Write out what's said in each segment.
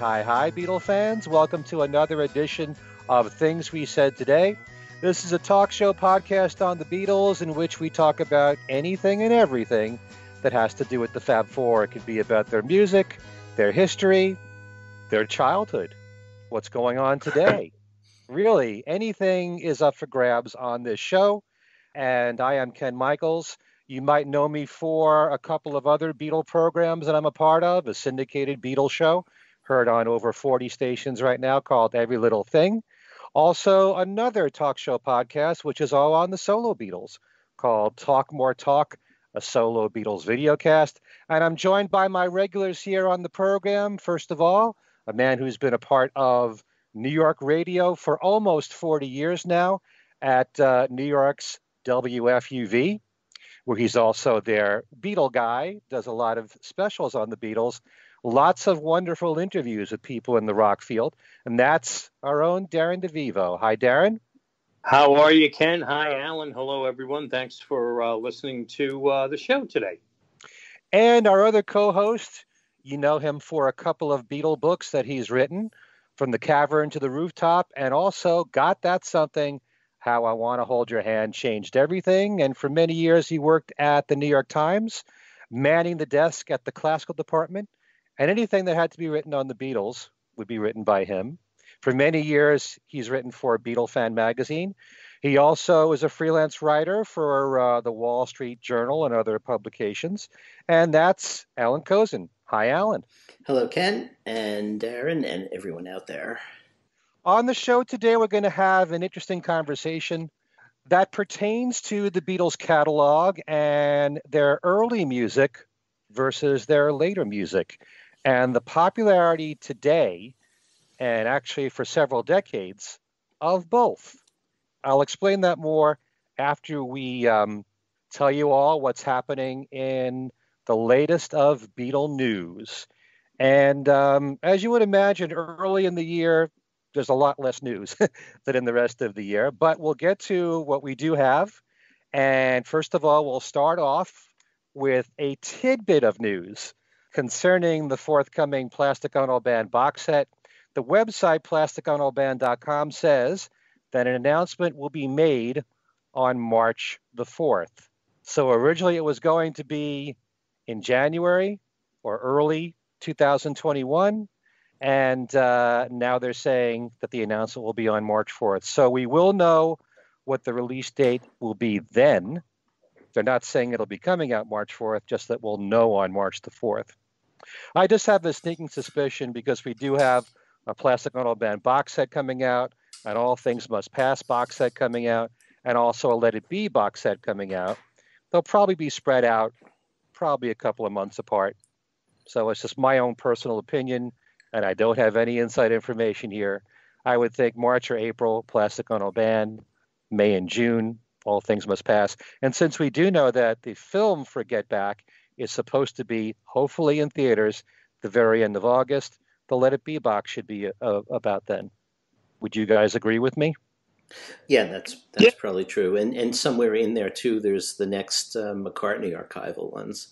Hello and hi, hi, hi, Beatle fans. Welcome to another edition of Things We Said Today. This is a talk show podcast on the Beatles in which we talk about anything and everything that has to do with the Fab Four. It could be about their music, their history, their childhood, what's going on today. really, anything is up for grabs on this show. And I am Ken Michaels. You might know me for a couple of other Beatle programs that I'm a part of, a syndicated Beatle show, heard on over 40 stations right now called Every Little Thing. Also, another talk show podcast, which is all on the solo Beatles, called Talk More Talk, a solo Beatles videocast. And I'm joined by my regulars here on the program. First of all, a man who's been a part of New York radio for almost 40 years now at uh, New York's WFUV where he's also their Beatle guy, does a lot of specials on the Beatles, lots of wonderful interviews with people in the rock field. And that's our own Darren DeVivo. Hi, Darren. How are you, Ken? Hi, Allan. Hello, everyone. Thanks for uh, listening to uh, the show today. And our other co host, you know him for a couple of Beatle books that he's written, From the Cavern to the Rooftop, and also Got That Something how I Want to Hold Your Hand changed everything. And for many years, he worked at the New York Times, manning the desk at the classical department. And anything that had to be written on the Beatles would be written by him. For many years, he's written for Beatle Fan magazine. He also is a freelance writer for uh, the Wall Street Journal and other publications. And that's Allan Kozinn. Hi, Allan. Hello, Ken and Darren and everyone out there. On the show today, we're going to have an interesting conversation that pertains to the Beatles catalog and their early music versus their later music and the popularity today, and actually for several decades, of both. I'll explain that more after we um, tell you all what's happening in the latest of Beatle news. And um, as you would imagine, early in the year, there's a lot less news than in the rest of the year. But we'll get to what we do have. And first of all, we'll start off with a tidbit of news concerning the forthcoming Plastic Ono Band box set. The website plasticonoband.com says that an announcement will be made on March the 4th. So originally it was going to be in January or early 2021. And uh, now they're saying that the announcement will be on March 4th. So we will know what the release date will be then. They're not saying it'll be coming out March 4th, just that we'll know on March the 4th. I just have a sneaking suspicion because we do have a Plastic Ono Band box set coming out, an All Things Must Pass box set coming out, and also a Let It Be box set coming out. They'll probably be spread out probably a couple of months apart. So it's just my own personal opinion and I don't have any inside information here. I would think March or April, Plastic Ono Band, May and June, all things must pass. And since we do know that the film for Get Back is supposed to be hopefully in theaters the very end of August, the Let It Be box should be uh, about then. Would you guys agree with me? Yeah, that's that's yeah. probably true. And and somewhere in there too, there's the next uh, McCartney archival ones.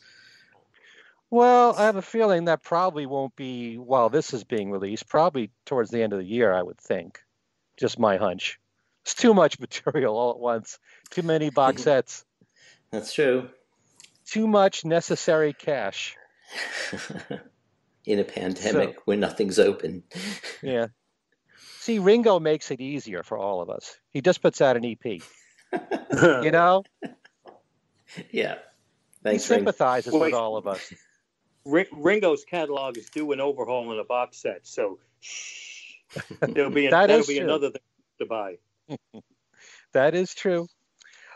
Well, I have a feeling that probably won't be while this is being released. Probably towards the end of the year, I would think. Just my hunch. It's too much material all at once. Too many box sets. That's true. Too much necessary cash. In a pandemic so, where nothing's open. yeah. See, Ringo makes it easier for all of us. He just puts out an EP. you know? Yeah. Thanks, he sympathizes Ring. with all of us. Ringo's catalog is due an overhaul in a box set, so there'll be, that there'll be true. another thing to buy. that is true.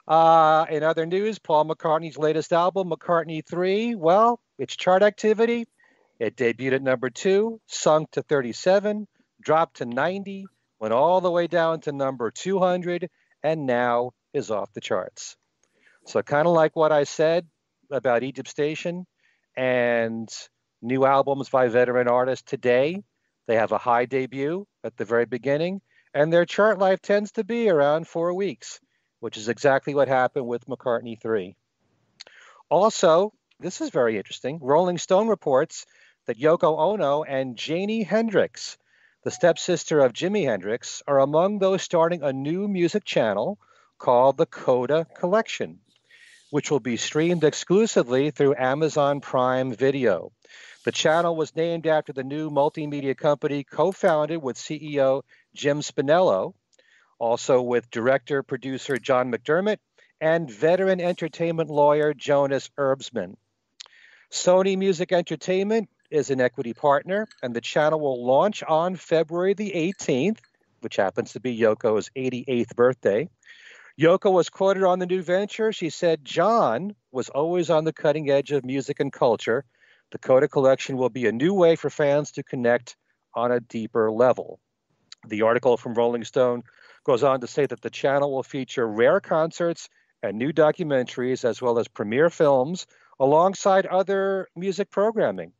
Uh, in other news, Paul McCartney's latest album, McCartney 3, well, its chart activity. It debuted at number two, sunk to 37, dropped to 90, went all the way down to number 200, and now is off the charts. So, kind of like what I said about Egypt Station, and new albums by veteran artists today. They have a high debut at the very beginning, and their chart life tends to be around four weeks, which is exactly what happened with McCartney 3. Also, this is very interesting. Rolling Stone reports that Yoko Ono and Janie Hendrix, the stepsister of Jimi Hendrix, are among those starting a new music channel called the Coda Collection, which will be streamed exclusively through Amazon Prime Video. The channel was named after the new multimedia company co founded with CEO Jim Spinello, also with director producer John McDermott and veteran entertainment lawyer Jonas Erbsman. Sony Music Entertainment is an equity partner, and the channel will launch on February the 18th, which happens to be Yoko's 88th birthday. Yoko was quoted on the new venture. She said, John was always on the cutting edge of music and culture. The Coda collection will be a new way for fans to connect on a deeper level. The article from Rolling Stone goes on to say that the channel will feature rare concerts and new documentaries, as well as premiere films, alongside other music programming.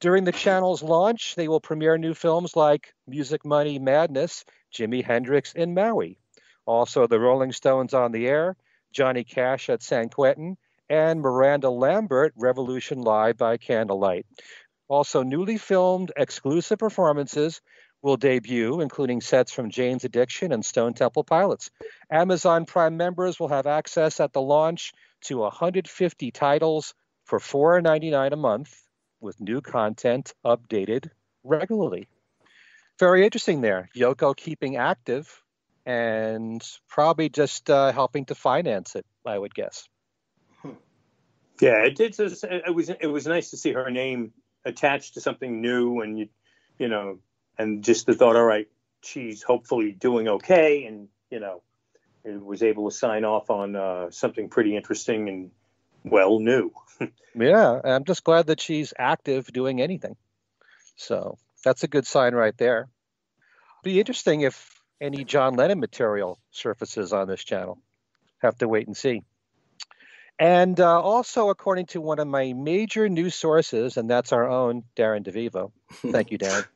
During the channel's launch, they will premiere new films like Music Money Madness, Jimi Hendrix in Maui. Also, the Rolling Stones on the Air, Johnny Cash at San Quentin, and Miranda Lambert, Revolution Live by Candlelight. Also, newly filmed exclusive performances will debut, including sets from Jane's Addiction and Stone Temple Pilots. Amazon Prime members will have access at the launch to 150 titles for $4.99 a month, with new content updated regularly. Very interesting there. Yoko keeping active and probably just uh, helping to finance it, I would guess. Yeah, it, it, it was it was nice to see her name attached to something new, and you you know and just the thought, all right, she's hopefully doing okay, and you know, was able to sign off on uh, something pretty interesting and well new. yeah, I'm just glad that she's active doing anything. So that's a good sign right there. Be interesting if any John Lennon material surfaces on this channel. Have to wait and see. And uh, also, according to one of my major news sources, and that's our own Darren DeVivo. Thank you, Darren.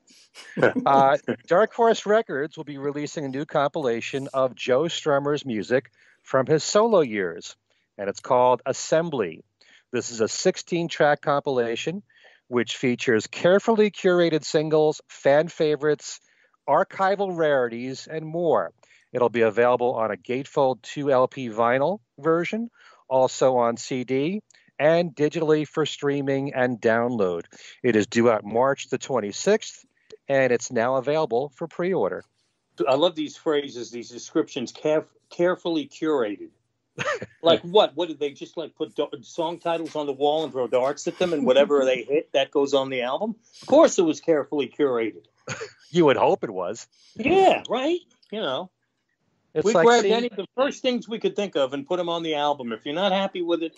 uh, Dark Horse Records will be releasing a new compilation of Joe Strummer's music from his solo years, and it's called Assembly. This is a 16 track compilation which features carefully curated singles, fan favorites, archival rarities, and more. It'll be available on a Gatefold 2 LP vinyl version, also on CD, and digitally for streaming and download. It is due out March the 26th and it's now available for pre-order. I love these phrases, these descriptions, caref- carefully curated. like what? What did they just like put do- song titles on the wall and throw darts at them, and whatever they hit, that goes on the album? Of course, it was carefully curated. you would hope it was. Yeah, right. You know, it's we like grabbed seeing... any of the first things we could think of and put them on the album. If you're not happy with it,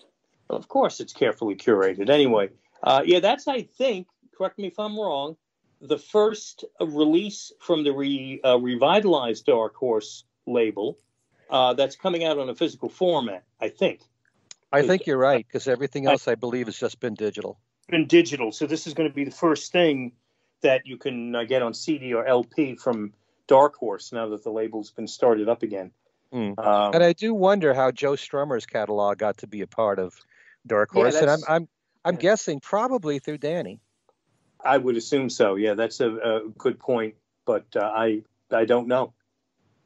of course, it's carefully curated. Anyway, uh, yeah, that's I think. Correct me if I'm wrong the first release from the re, uh, revitalized Dark Horse label uh, that's coming out on a physical format, I think. I think you're right because everything else, I, I, believe, has just been digital. Been digital, so this is going to be the first thing that you can uh, get on CD or LP from Dark Horse now that the label's been started up again. Mm. Um, and I do wonder how Joe Strummer's catalog got to be a part of Dark Horse, yeah, and I'm I'm I'm yeah. guessing probably through Dhani. I would assume so. Yeah, that's a, a good point, but uh, I I don't know.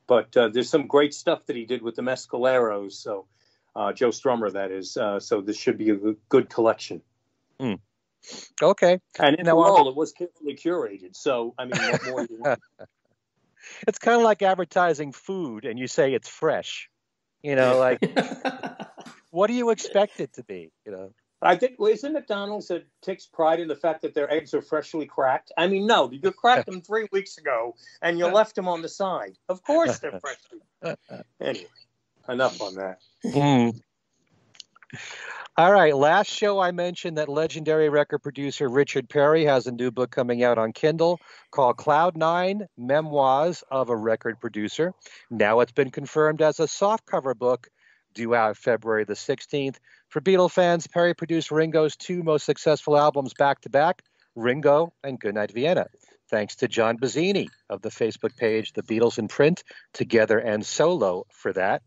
But uh, there's some great stuff that he did with the Mescaleros. So uh, Joe Strummer, that is. Uh, so this should be a good collection. Mm. Okay. And in now, the world, it was carefully curated. So I mean, what more do you want? it's kind of like advertising food, and you say it's fresh. You know, like what do you expect it to be? You know. I think well, isn't McDonald's that takes pride in the fact that their eggs are freshly cracked? I mean, no, you cracked them three weeks ago and you left them on the side. Of course they're freshly. Anyway, enough on that. Mm. All right, last show I mentioned that legendary record producer Richard Perry has a new book coming out on Kindle called Cloud Nine Memoirs of a Record Producer. Now it's been confirmed as a softcover book due out February the 16th. For Beatle fans, Perry produced Ringo's two most successful albums back to back, Ringo and Goodnight Vienna. Thanks to John Bazzini of the Facebook page The Beatles in Print, Together and Solo for that.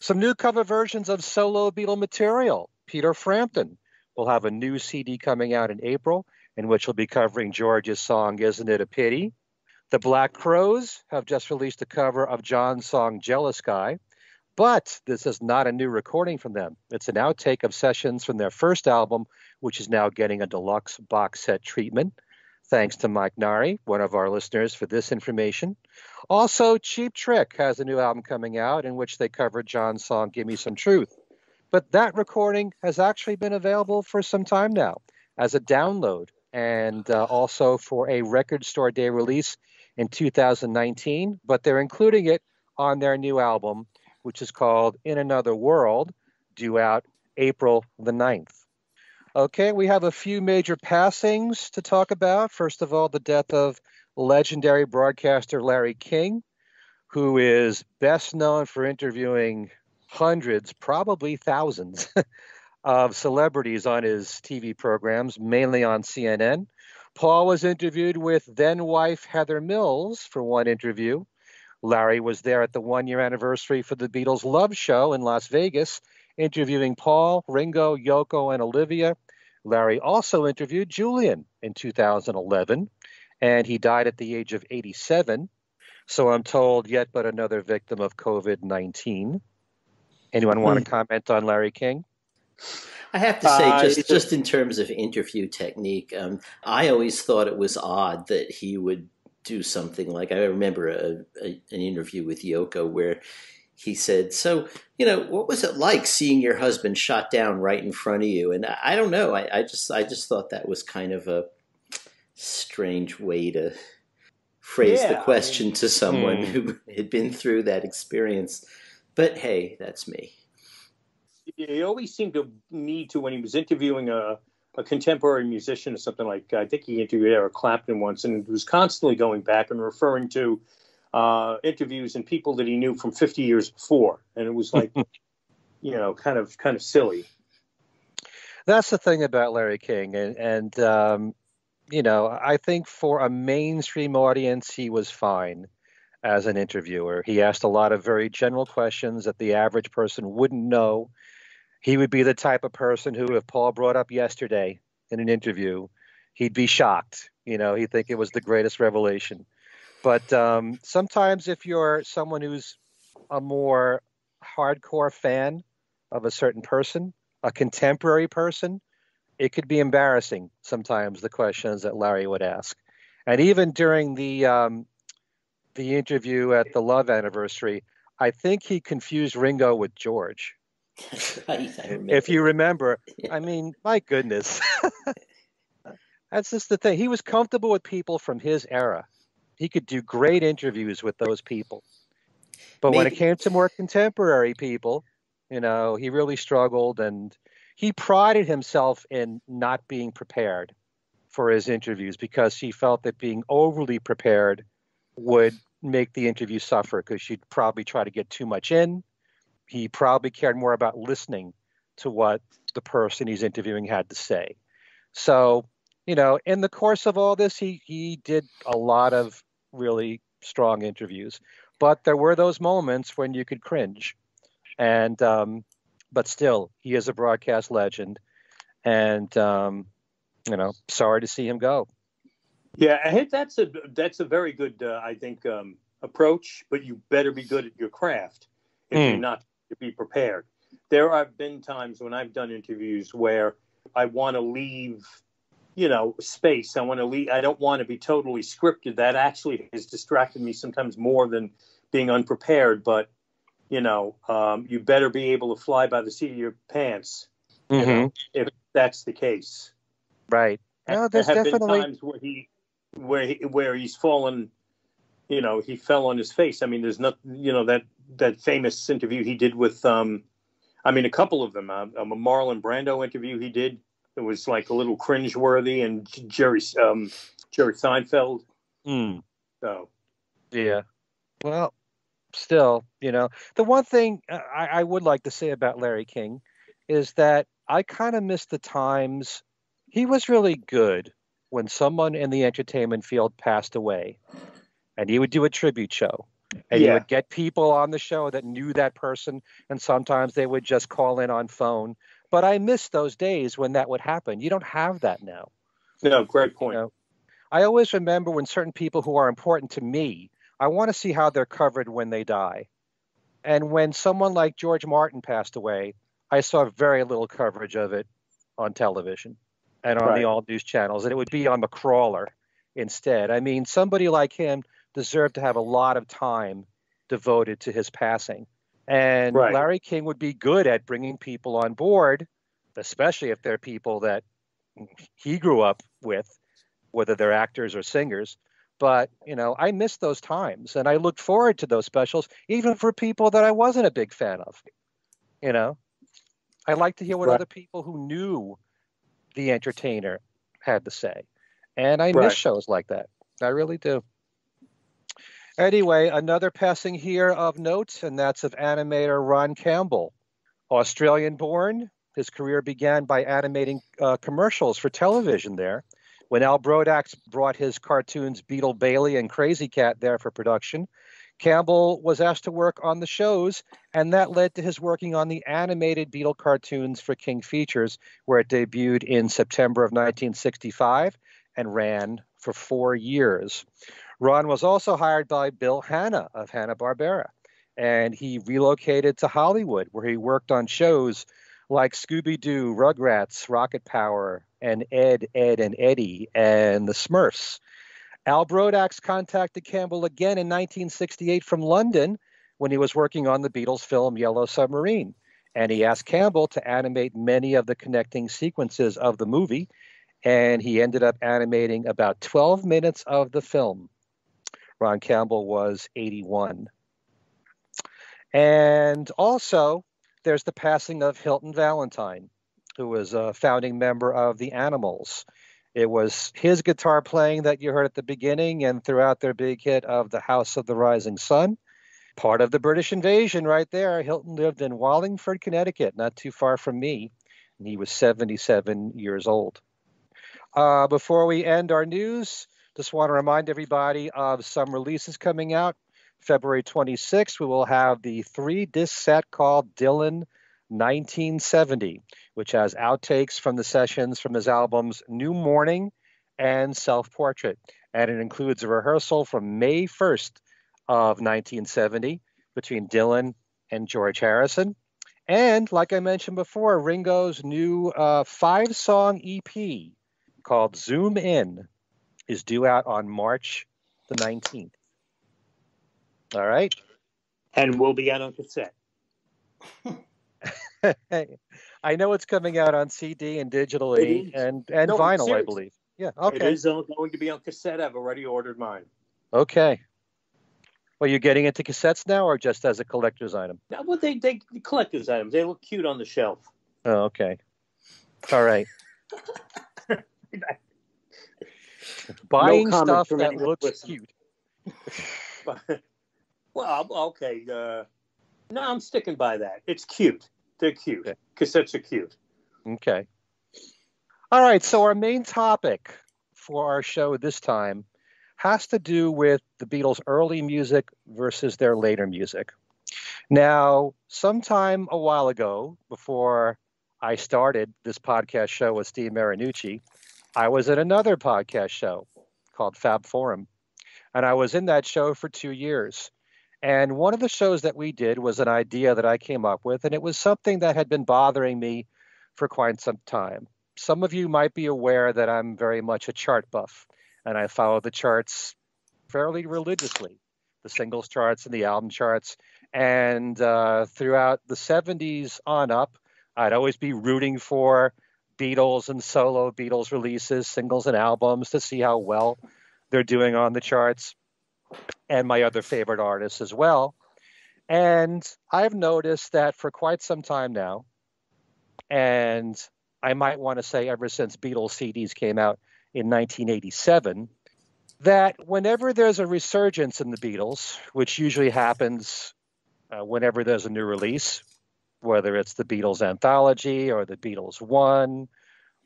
Some new cover versions of solo Beatle material. Peter Frampton will have a new CD coming out in April, in which he'll be covering George's song Isn't It a Pity? The Black Crowes have just released a cover of John's song Jealous Guy, but this is not a new recording from them. It's an outtake of sessions from their first album, which is now getting a deluxe box set treatment. Thanks to Mike Nari, one of our listeners, for this information. Also, Cheap Trick has a new album coming out in which they cover John's song Give Me Some Truth. But that recording has actually been available for some time now as a download and uh, also for a record store day release in 2019. But they're including it on their new album, which is called In Another World, due out April the 9th. Okay, we have a few major passings to talk about. First of all, the death of legendary broadcaster Larry King, who is best known for interviewing hundreds, probably thousands, of celebrities on his TV programs, mainly on CNN. Paul was interviewed with then wife Heather Mills for one interview. Larry was there at the one year anniversary for the Beatles Love Show in Las Vegas, interviewing Paul, Ringo, Yoko, and Olivia. Larry also interviewed Julian in 2011, and he died at the age of 87. So I'm told, yet but another victim of COVID 19. Anyone want to hmm. comment on Larry King? I have to say, uh, just just in terms of interview technique, um, I always thought it was odd that he would do something like I remember a, a, an interview with Yoko where he said, "So, you know, what was it like seeing your husband shot down right in front of you?" And I, I don't know. I, I, just I just thought that was kind of a strange way to phrase yeah, the question I mean, to someone hmm. who had been through that experience. But hey, that's me. He always seemed to need to when he was interviewing a a contemporary musician or something like I think he interviewed Eric Clapton once and was constantly going back and referring to uh, interviews and people that he knew from 50 years before, and it was like, you know, kind of kind of silly. That's the thing about Larry King, and and um, you know, I think for a mainstream audience, he was fine as an interviewer. He asked a lot of very general questions that the average person wouldn't know he would be the type of person who, if Paul brought up yesterday in an interview, he'd be shocked. You know, he'd think it was the greatest revelation. But um, sometimes, if you're someone who's a more hardcore fan of a certain person, a contemporary person, it could be embarrassing sometimes the questions that Larry would ask. And even during the um, the interview at the Love anniversary, I think he confused Ringo with George. right. If you remember, yeah. I mean, my goodness. That's just the thing. He was comfortable with people from his era. He could do great interviews with those people. But Maybe. when it came to more contemporary people, you know, he really struggled and he prided himself in not being prepared for his interviews because he felt that being overly prepared would make the interview suffer because you'd probably try to get too much in he probably cared more about listening to what the person he's interviewing had to say. So, you know, in the course of all this, he he did a lot of really strong interviews, but there were those moments when you could cringe, and um, but still, he is a broadcast legend, and um, you know, sorry to see him go. Yeah, I think that's a that's a very good, uh, I think, um, approach. But you better be good at your craft if mm. you're not to be prepared. There have been times when I've done interviews where I want to leave, you know, space. I want to leave. I don't want to be totally scripted. That actually has distracted me sometimes more than being unprepared. But you know, um, you better be able to fly by the seat of your pants mm-hmm. you know, if that's the case. Right. No, there's there have definitely... been times where he, where he, where he's fallen you know, he fell on his face. I mean, there's not, you know, that that famous interview he did with, um, I mean, a couple of them. Uh, a Marlon Brando interview he did. It was like a little cringeworthy, and Jerry um, Jerry Seinfeld. Mm. So, yeah. Well, still, you know, the one thing I, I would like to say about Larry King is that I kind of miss the times. He was really good when someone in the entertainment field passed away and he would do a tribute show and yeah. he would get people on the show that knew that person and sometimes they would just call in on phone But I miss those days when that would happen. You don't have that now. No, great point. You know, I always remember when certain people who are important to me, I want to see how they're covered when they die. And when someone like George Martin passed away, I saw very little coverage of it on television and on right. the all news channels, and it would be on the crawler instead. I mean, somebody like him deserved to have a lot of time devoted to his passing. And right. Larry King would be good at bringing people on board, especially if they're people that he grew up with, whether they're actors or singers. But, you know, I miss those times and I looked forward to those specials, even for people that I wasn't a big fan of. You know, I like to hear what right. other people who knew the entertainer had to say. And I right. miss shows like that. I really do. Anyway, another passing here of note, and that's of animator Ron Campbell. Australian born, his career began by animating uh, commercials for television there. When Al Brodax brought his cartoons Beetle Bailey and Krazy Kat there for production, Campbell was asked to work on the shows, and that led to his working on the animated Beatle cartoons for King Features, where it debuted in September of 1965 and ran for four years. Ron was also hired by Bill Hanna of Hanna-Barbera, and he relocated to Hollywood, where he worked on shows like Scooby-Doo, Rugrats, Rocket Power, and Ed, Edd, and Eddy, and the Smurfs. Al Brodax contacted Campbell again in 1968 from London when he was working on the Beatles film Yellow Submarine. And he asked Campbell to animate many of the connecting sequences of the movie. And he ended up animating about 12 minutes of the film. Ron Campbell was 81. And also, there's the passing of Hilton Valentine, who was a founding member of the Animals. It was his guitar playing that you heard at the beginning and throughout their big hit of The House of the Rising Sun. Part of the British invasion right there. Hilton lived in Wallingford, Connecticut, not too far from me, and he was 77 years old. Uh, before we end our news, just want to remind everybody of some releases coming out. February 26th, we will have the three disc set called Dylan 1970, which has outtakes from the sessions from his albums New Morning and Self Portrait. And it includes a rehearsal from May 1st of 1970 between Dylan and George Harrison. And like I mentioned before, Ringo's new uh, five song EP called Zoom In is due out on March the 19th. All right. And will be out on cassette. I know it's coming out on CD and digitally and, and no, vinyl, I believe. Yeah. Okay. It is going to be on cassette. I've already ordered mine. Okay. Well, you're getting into cassettes now, or just as a collector's item? No, well, they they collector's items. They look cute on the shelf. Oh, okay. All right. buying no stuff that looks listener. cute. well, okay. Uh, no, I'm sticking by that. It's cute. They're cute. Okay. Cassettes are cute. Okay. All right. So our main topic for our show this time has to do with the Beatles' early music versus their later music. Now, sometime a while ago, before I started this podcast show with Steve Marinucci, I was at another podcast show called Fab Forum, and I was in that show for two years. And one of the shows that we did was an idea that I came up with, and it was something that had been bothering me for quite some time. Some of you might be aware that I'm very much a chart buff, and I follow the charts fairly religiously the singles charts and the album charts. And uh, throughout the 70s on up, I'd always be rooting for Beatles and solo Beatles releases, singles and albums to see how well they're doing on the charts, and my other favorite artists as well. And I've noticed that for quite some time now, and I might want to say ever since Beatles CDs came out in 1987, that whenever there's a resurgence in the Beatles, which usually happens uh, whenever there's a new release, whether it's the Beatles anthology or the Beatles One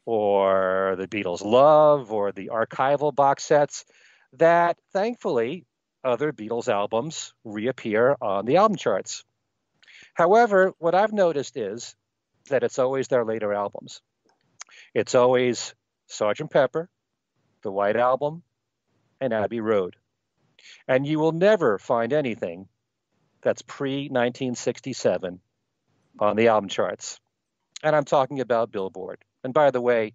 or the Beatles Love or the archival box sets, that thankfully other Beatles albums reappear on the album charts. However, what I've noticed is that it's always their later albums. It's always Sgt. Pepper, The White Album, and Abbey Road. And you will never find anything that's pre 1967 on the album charts. And I'm talking about Billboard. And by the way,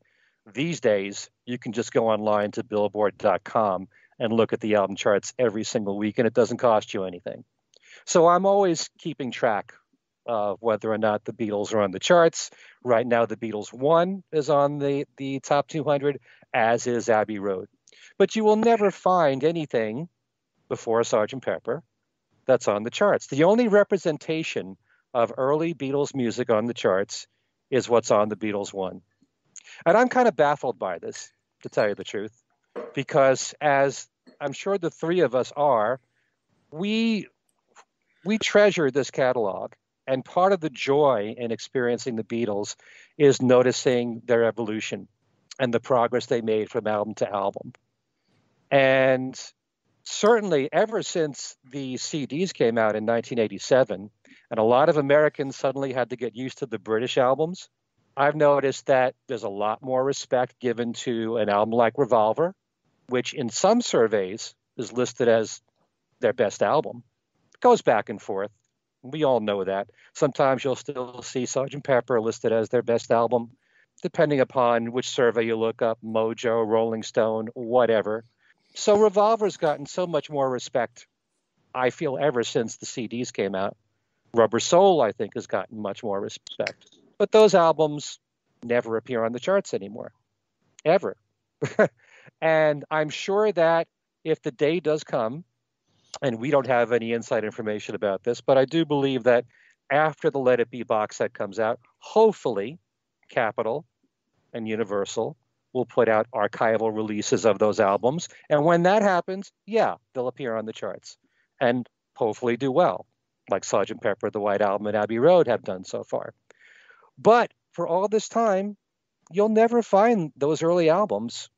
these days, you can just go online to billboard.com and look at the album charts every single week, and it doesn't cost you anything. So I'm always keeping track of whether or not the Beatles are on the charts. Right now, the Beatles 1 is on the, the top 200, as is Abbey Road. But you will never find anything before Sgt. Pepper that's on the charts. The only representation of early Beatles music on the charts is what's on the Beatles one. And I'm kind of baffled by this, to tell you the truth, because as I'm sure the three of us are, we we treasure this catalog. And part of the joy in experiencing the Beatles is noticing their evolution and the progress they made from album to album. And certainly ever since the CDs came out in 1987, and a lot of Americans suddenly had to get used to the British albums, I've noticed that there's a lot more respect given to an album like Revolver, which in some surveys is listed as their best album. It goes back and forth. We all know that. Sometimes you'll still see Sgt. Pepper listed as their best album, depending upon which survey you look up Mojo, Rolling Stone, whatever. So Revolver's gotten so much more respect, I feel, ever since the CDs came out. Rubber Soul, I think, has gotten much more respect. But those albums never appear on the charts anymore, ever. and I'm sure that if the day does come, and we don't have any inside information about this, but I do believe that after the Let It Be box set comes out, hopefully Capitol and Universal will put out archival releases of those albums. And when that happens, yeah, they'll appear on the charts and hopefully do well, like Sgt. Pepper, The White Album, and Abbey Road have done so far. But for all this time, you'll never find those early albums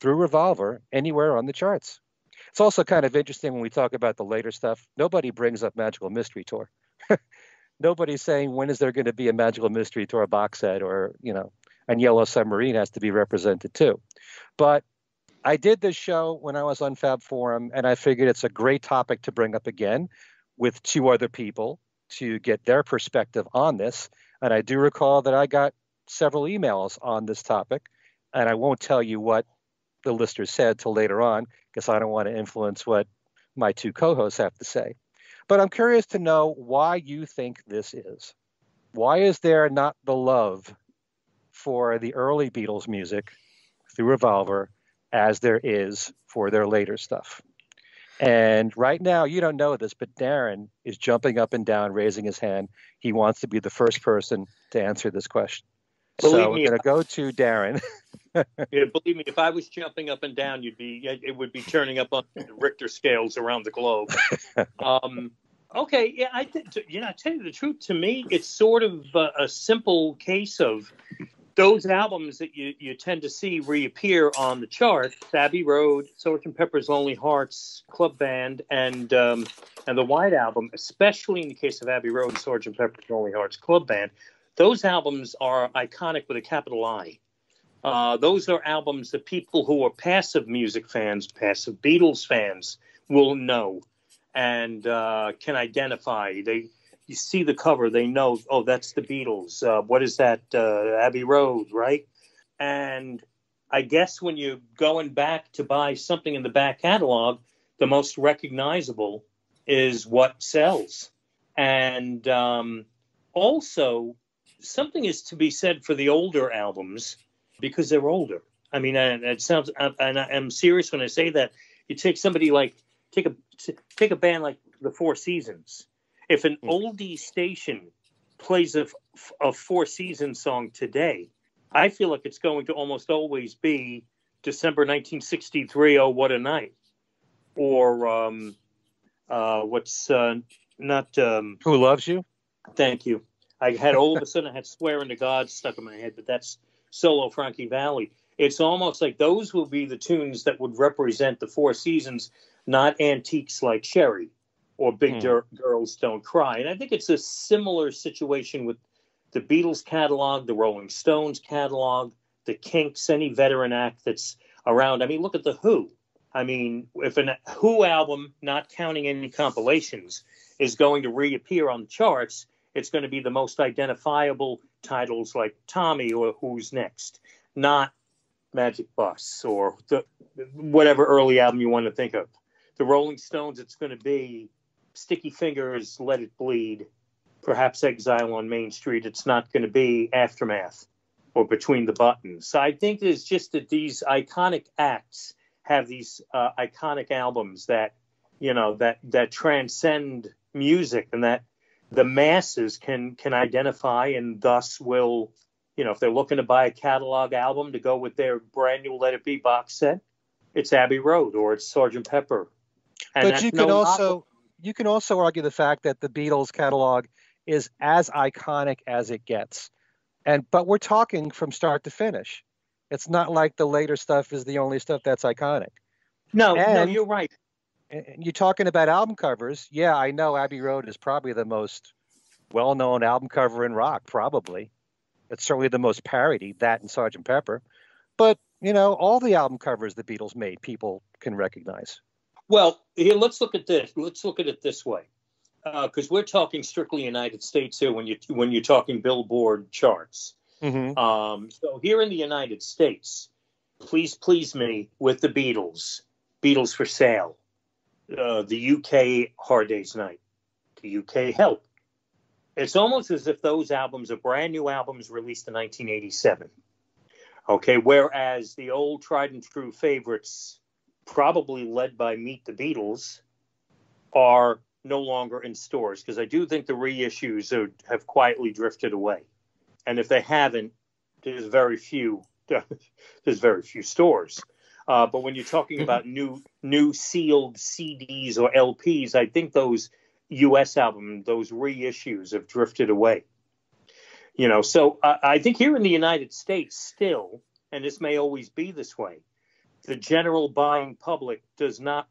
through Revolver anywhere on the charts. It's also kind of interesting when we talk about the later stuff. Nobody brings up Magical Mystery Tour. Nobody's saying when is there going to be a Magical Mystery Tour box set or, you know, and Yellow Submarine has to be represented too. But I did this show when I was on Fab Forum, and I figured it's a great topic to bring up again with two other people to get their perspective on this. And I do recall that I got several emails on this topic, and I won't tell you what the listeners said till later on because I don't want to influence what my two co-hosts have to say. But I'm curious to know why you think this is. Why is there not the love for the early Beatles music through Revolver as there is for their later stuff. And right now, you don't know this, but Darren is jumping up and down, raising his hand. He wants to be the first person to answer this question. Believe so we're going to go to Darren. yeah, believe me, if I was jumping up and down, you'd be it would be turning up on the Richter scales around the globe. Um, okay, yeah, I think you know, I tell you the truth. To me, it's sort of a, a simple case of those albums that you, you tend to see reappear on the charts, Abbey Road, Sgt. Pepper's Lonely Hearts Club Band, and um, and the White Album, especially in the case of Abbey Road and Sgt. Pepper's Lonely Hearts Club Band, those albums are iconic with a capital I. Uh, those are albums that people who are passive music fans, passive Beatles fans, will know and uh, can identify. They you see the cover, they know, oh, that's the Beatles. Uh, what is that? Uh, Abbey Road, right? And I guess when you're going back to buy something in the back catalog, the most recognizable is what sells. And um, also, something is to be said for the older albums because they're older. I mean, it sounds, and I'm serious when I say that. You take somebody like take a take a band like the Four Seasons if an hmm. oldie station plays a, a Four Seasons song today, I feel like it's going to almost always be December 1963, Oh, What a Night. Or um, uh, what's uh, not. Um, Who Loves You? Thank you. I had all of a sudden I had Swearing to God stuck in my head, but that's solo Frankie Valli. It's almost like those will be the tunes that would represent the Four Seasons, not antiques like Sherry or Big hmm. Girls Don't Cry. And I think it's a similar situation with the Beatles catalog, the Rolling Stones catalog, the Kinks, any veteran act that's around. I mean, look at the Who. I mean, if a Who album, not counting any compilations, is going to reappear on the charts, it's going to be the most identifiable titles like Tommy or Who's Next, not Magic Bus or the, whatever early album you want to think of. The Rolling Stones, it's going to be Sticky Fingers, Let It Bleed, perhaps Exile on Main Street. It's not going to be Aftermath or Between the Buttons. So I think it's just that these iconic acts have these uh, iconic albums that you know that that transcend music and that the masses can can identify and thus will you know if they're looking to buy a catalog album to go with their brand new Let It Be box set, it's Abbey Road or it's Sergeant Pepper. And but you can no also you can also argue the fact that the Beatles catalog is as iconic as it gets. And but we're talking from start to finish. It's not like the later stuff is the only stuff that's iconic. No, and, no, you're right. You're talking about album covers. Yeah, I know Abbey Road is probably the most well-known album cover in rock, probably. It's certainly the most parodied, that and Sgt. Pepper. But, you know, all the album covers the Beatles made, people can recognize. Well, here, let's look at this. Let's look at it this way, because uh, we're talking strictly United States here when you when you're talking Billboard charts. Mm-hmm. Um, so here in the United States, please please me with the Beatles, Beatles for sale, uh, the UK Hard Day's Night, the UK Help. It's almost as if those albums are brand new albums released in 1987. Okay, whereas the old tried and true favorites, probably led by Meet the Beatles, are no longer in stores because I do think the reissues are, have quietly drifted away. And if they haven't, there's very few. There's very few stores. Uh, but when you're talking about new new sealed CDs or LPs, I think those U.S. albums, those reissues, have drifted away. You know, so uh, I think here in the United States, still, and this may always be this way, the general buying public does not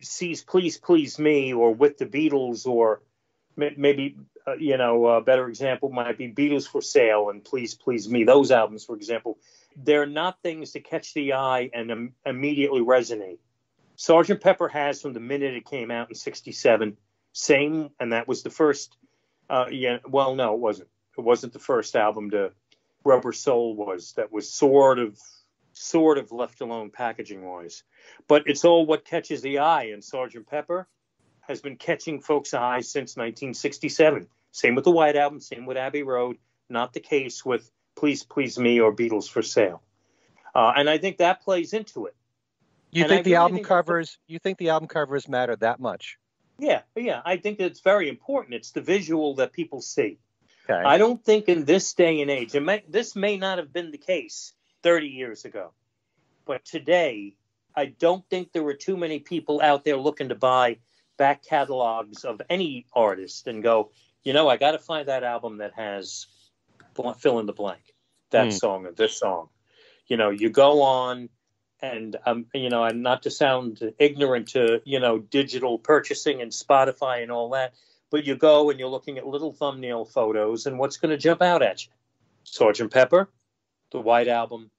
sees "Please Please Me" or "With the Beatles" or maybe uh, you know a better example might be Beatles for Sale and "Please Please Me." Those albums, for example, they're not things to catch the eye and um, immediately resonate. Sergeant Pepper has from the minute it came out in '67. Same, and that was the first. Uh, yeah, well, no, it wasn't. It wasn't the first album to Rubber Soul was that was sort of sort of left alone packaging wise. But it's all what catches the eye, and Sergeant Pepper has been catching folks' eyes since 1967. Same with the White Album, same with Abbey Road. Not the case with Please Please Me or Beatles for Sale. Uh, and I think that plays into it. You and think I the really album think covers? You think the album covers matter that much? Yeah, yeah. I think it's very important. It's the visual that people see. Okay. I don't think in this day and age, may, this may not have been the case 30 years ago, but today, I don't think there were too many people out there looking to buy back catalogs of any artist and go, you know, I got to find that album that has fill in the blank, that mm. song or this song. You know, you go on and um, you know, I'm not to sound ignorant to you know digital purchasing and Spotify and all that, but you go and you're looking at little thumbnail photos, and what's going to jump out at you? Sergeant Pepper, the White Album.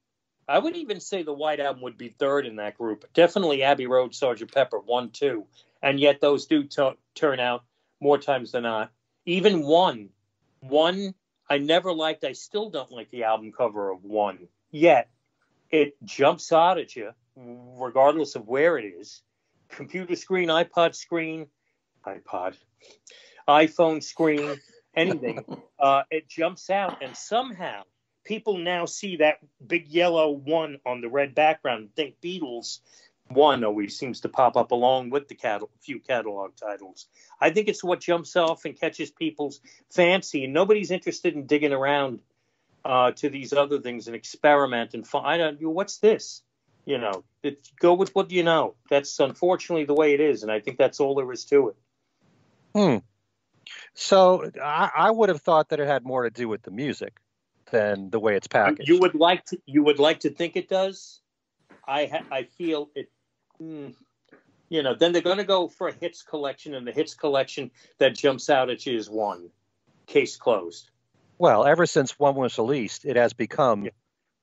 I would even say the White Album would be third in that group. Definitely Abbey Road, Sergeant Pepper, one, two, and yet those do t- turn out more times than not. Even one, one I never liked, I still don't like the album cover of one. Yet it jumps out at you, regardless of where it is. Computer screen, iPod screen, iPod, iPhone screen, anything. uh, it jumps out, and somehow people now see that big yellow one on the red background and think Beatles one always seems to pop up along with the catalog, few catalog titles. I think it's what jumps off and catches people's fancy, and nobody's interested in digging around uh, to these other things and experiment and find out what's this. You know, it, go with what you know. That's unfortunately the way it is, and I think that's all there is to it. Hmm. So I, I would have thought that it had more to do with the music than the way it's packaged. You would like to. You would like to think it does. I ha- I feel it mm, you know, then they're going to go for a hits collection, and the hits collection that jumps out at you is one. Case closed. Well, ever since one was released, it has become yeah.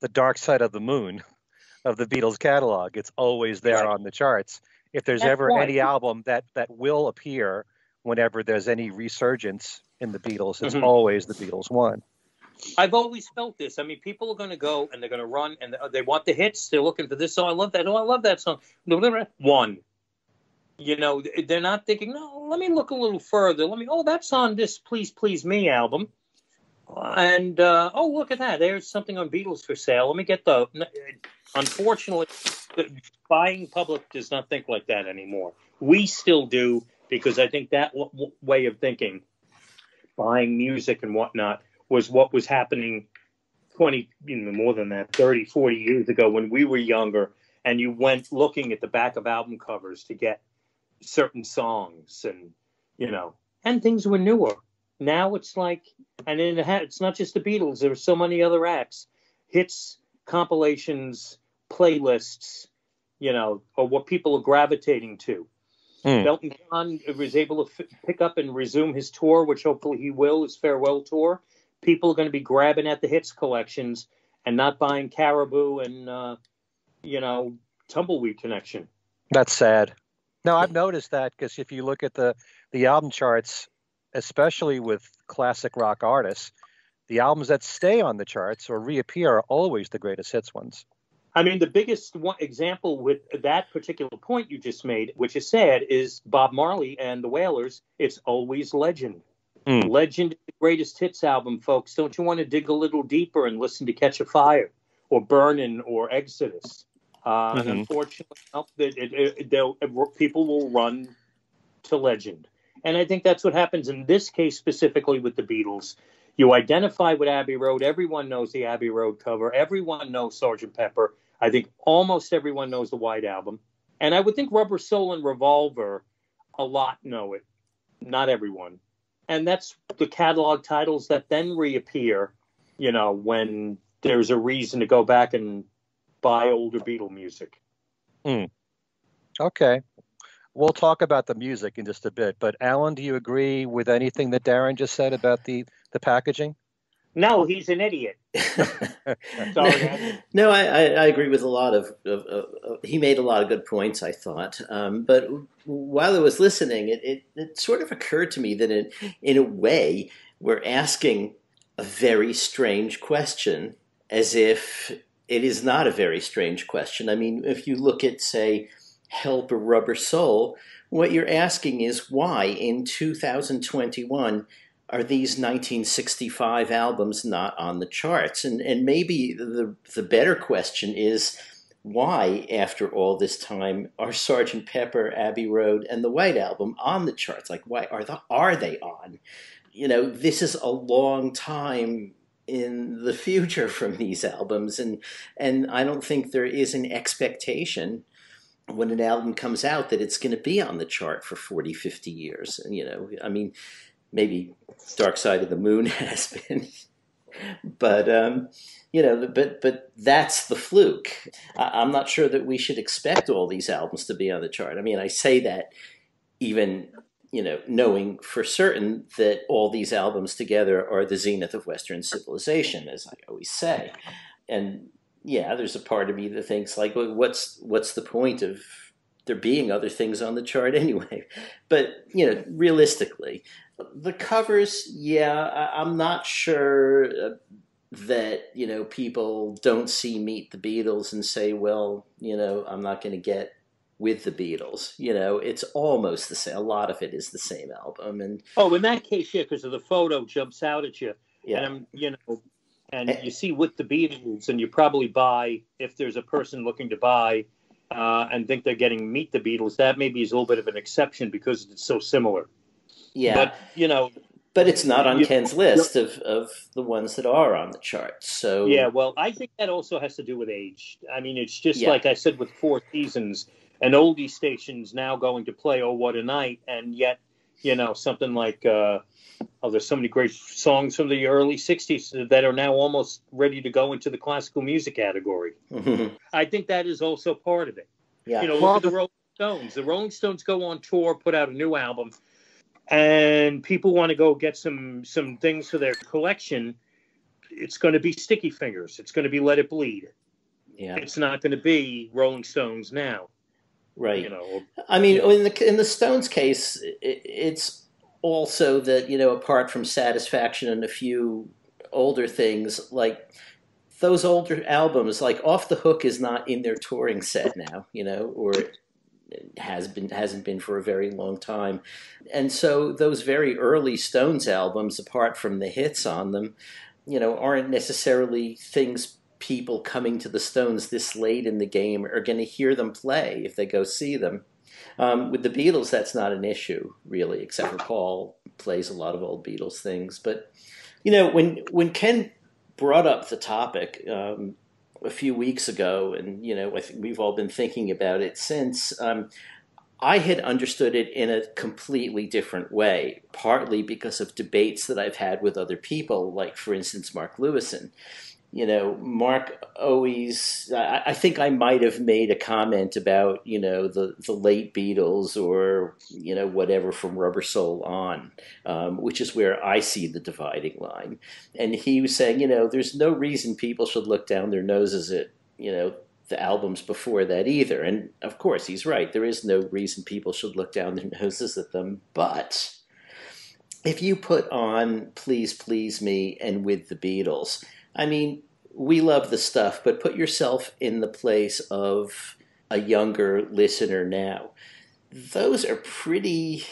the dark side of the moon of the Beatles catalog. It's always there right. on the charts. If there's That's ever right. any album that that will appear whenever there's any resurgence in the Beatles, it's mm-hmm. always the Beatles one. I've always felt this. I mean, people are going to go and they're going to run and they want the hits. They're looking for this song. I love that. Oh, I love that song. One. You know, they're not thinking, no, let me look a little further. Let me, oh, that's on this Please Please Me album. And, uh, oh, look at that. There's something on Beatles for sale. Let me get the. Unfortunately, the buying public does not think like that anymore. We still do because I think that w- way of thinking, buying music and whatnot, was what was happening 20, even more than that, 30, 40 years ago when we were younger. And you went looking at the back of album covers to get certain songs and, you know, and things were newer. Now it's like, and it it's not just the Beatles, there are so many other acts, hits, compilations, playlists, you know, or what people are gravitating to. Mm. Elton John was able to f- pick up and resume his tour, which hopefully he will, his farewell tour people are going to be grabbing at the hits collections and not buying Caribou and uh, you know Tumbleweed Connection. That's sad. No, I've noticed that because if you look at the the album charts, especially with classic rock artists, the albums that stay on the charts or reappear are always the greatest hits ones. I mean, the biggest one example with that particular point you just made, which is sad, is Bob Marley and the Wailers. It's always legend. Mm. Legend the greatest hits album, folks. Don't you want to dig a little deeper and listen to Catch a Fire or Burnin' or Exodus? Uh, mm-hmm. Unfortunately, it, it, it, people will run to legend. And I think that's what happens in this case specifically with the Beatles. You identify with Abbey Road. Everyone knows the Abbey Road cover. Everyone knows Sgt. Pepper. I think almost everyone knows the White Album. And I would think Rubber Soul and Revolver, a lot know it. Not everyone and that's the catalog titles that then reappear, you know, when there's a reason to go back and buy older Beatle music. Hmm. Okay. We'll talk about the music in just a bit, but Allan, do you agree with anything that Darren just said about the, the packaging? No, he's an idiot. Sorry, no, I, I, agree with a lot of, of, of, of, He made a lot of good points. I thought, um, but while I was listening, it, it, it sort of occurred to me that in in a way we're asking a very strange question, as if it is not a very strange question. I mean, if you look at say Help a Rubber Soul, what you're asking is why in 2021 are these 1965 albums not on the charts? And and maybe the the better question is why, after all this time, are Sergeant Pepper, Abbey Road, and the White Album on the charts? Like, why are the are they on? You know, this is a long time in the future from these albums, and and I don't think there is an expectation when an album comes out that it's going to be on the chart for 40, 50 years. And, you know, I mean, maybe Dark Side of the Moon has been, but um, you know, but but that's the fluke. I, am not sure that we should expect all these albums to be on the chart. I mean, I say that even you know, knowing for certain that all these albums together are the zenith of Western civilization, as I always say, and yeah, there's a part of me that thinks like, well, what's what's the point of there being other things on the chart anyway? But you know, realistically, the covers, yeah, I, am not sure uh, that you know people don't see Meet the Beatles and say, well, you know, I'm not going to get with the Beatles. You know, it's almost the same. A lot of it is the same album. And oh, in that case, yeah, because of the photo jumps out at you, yeah. and you know, and eh. you see with the Beatles, and you probably buy if there's a person looking to buy. Uh, and think they're getting Meet the Beatles. That maybe is a little bit of an exception because it's so similar. Yeah, but you know, but it's not on Ken's list of, of the ones that are on the chart. So yeah, well, I think that also has to do with age. I mean, it's just yeah. like I said with Four Seasons, an oldie station's now going to play "Oh What a Night," and yet you know something like uh, oh, there's so many great songs from the early '60s that are now almost ready to go into the classical music category. Mm-hmm. I think that is also part of it. Yeah, you know, well, look at the Rolling Stones. The Rolling Stones go on tour, put out a new album and people want to go get some some things for their collection it's going to be Sticky Fingers. It's going to be Let It Bleed. Yeah. It's not going to be Rolling Stones now. Right. You know. I mean, in the in the Stones case, it's also that you know, apart from Satisfaction and a few older things, like those older albums, like Off the Hook, is not in their touring set now. You know, or has been hasn't been for a very long time. And so those very early Stones albums, apart from the hits on them, you know, aren't necessarily things people coming to the Stones this late in the game are going to hear them play if they go see them. Um, with the Beatles, that's not an issue really, except for Paul plays a lot of old Beatles things. But you know, when when Ken brought up the topic, um, a few weeks ago, and you know, I think we've all been thinking about it since. Um, I had understood it in a completely different way, partly because of debates that I've had with other people, like, for instance, Mark Lewisohn you know, Mark always, I, I, think I might have made a comment about, you know, the, the late Beatles or, you know, whatever from Rubber Soul on, um, which is where I see the dividing line. And he was saying, you know, there's no reason people should look down their noses at, you know, the albums before that either. And of course, he's right. There is no reason people should look down their noses at them. But if you put on Please Please Me and With the Beatles, I mean, we love the stuff, but put yourself in the place of a younger listener now. Those are pretty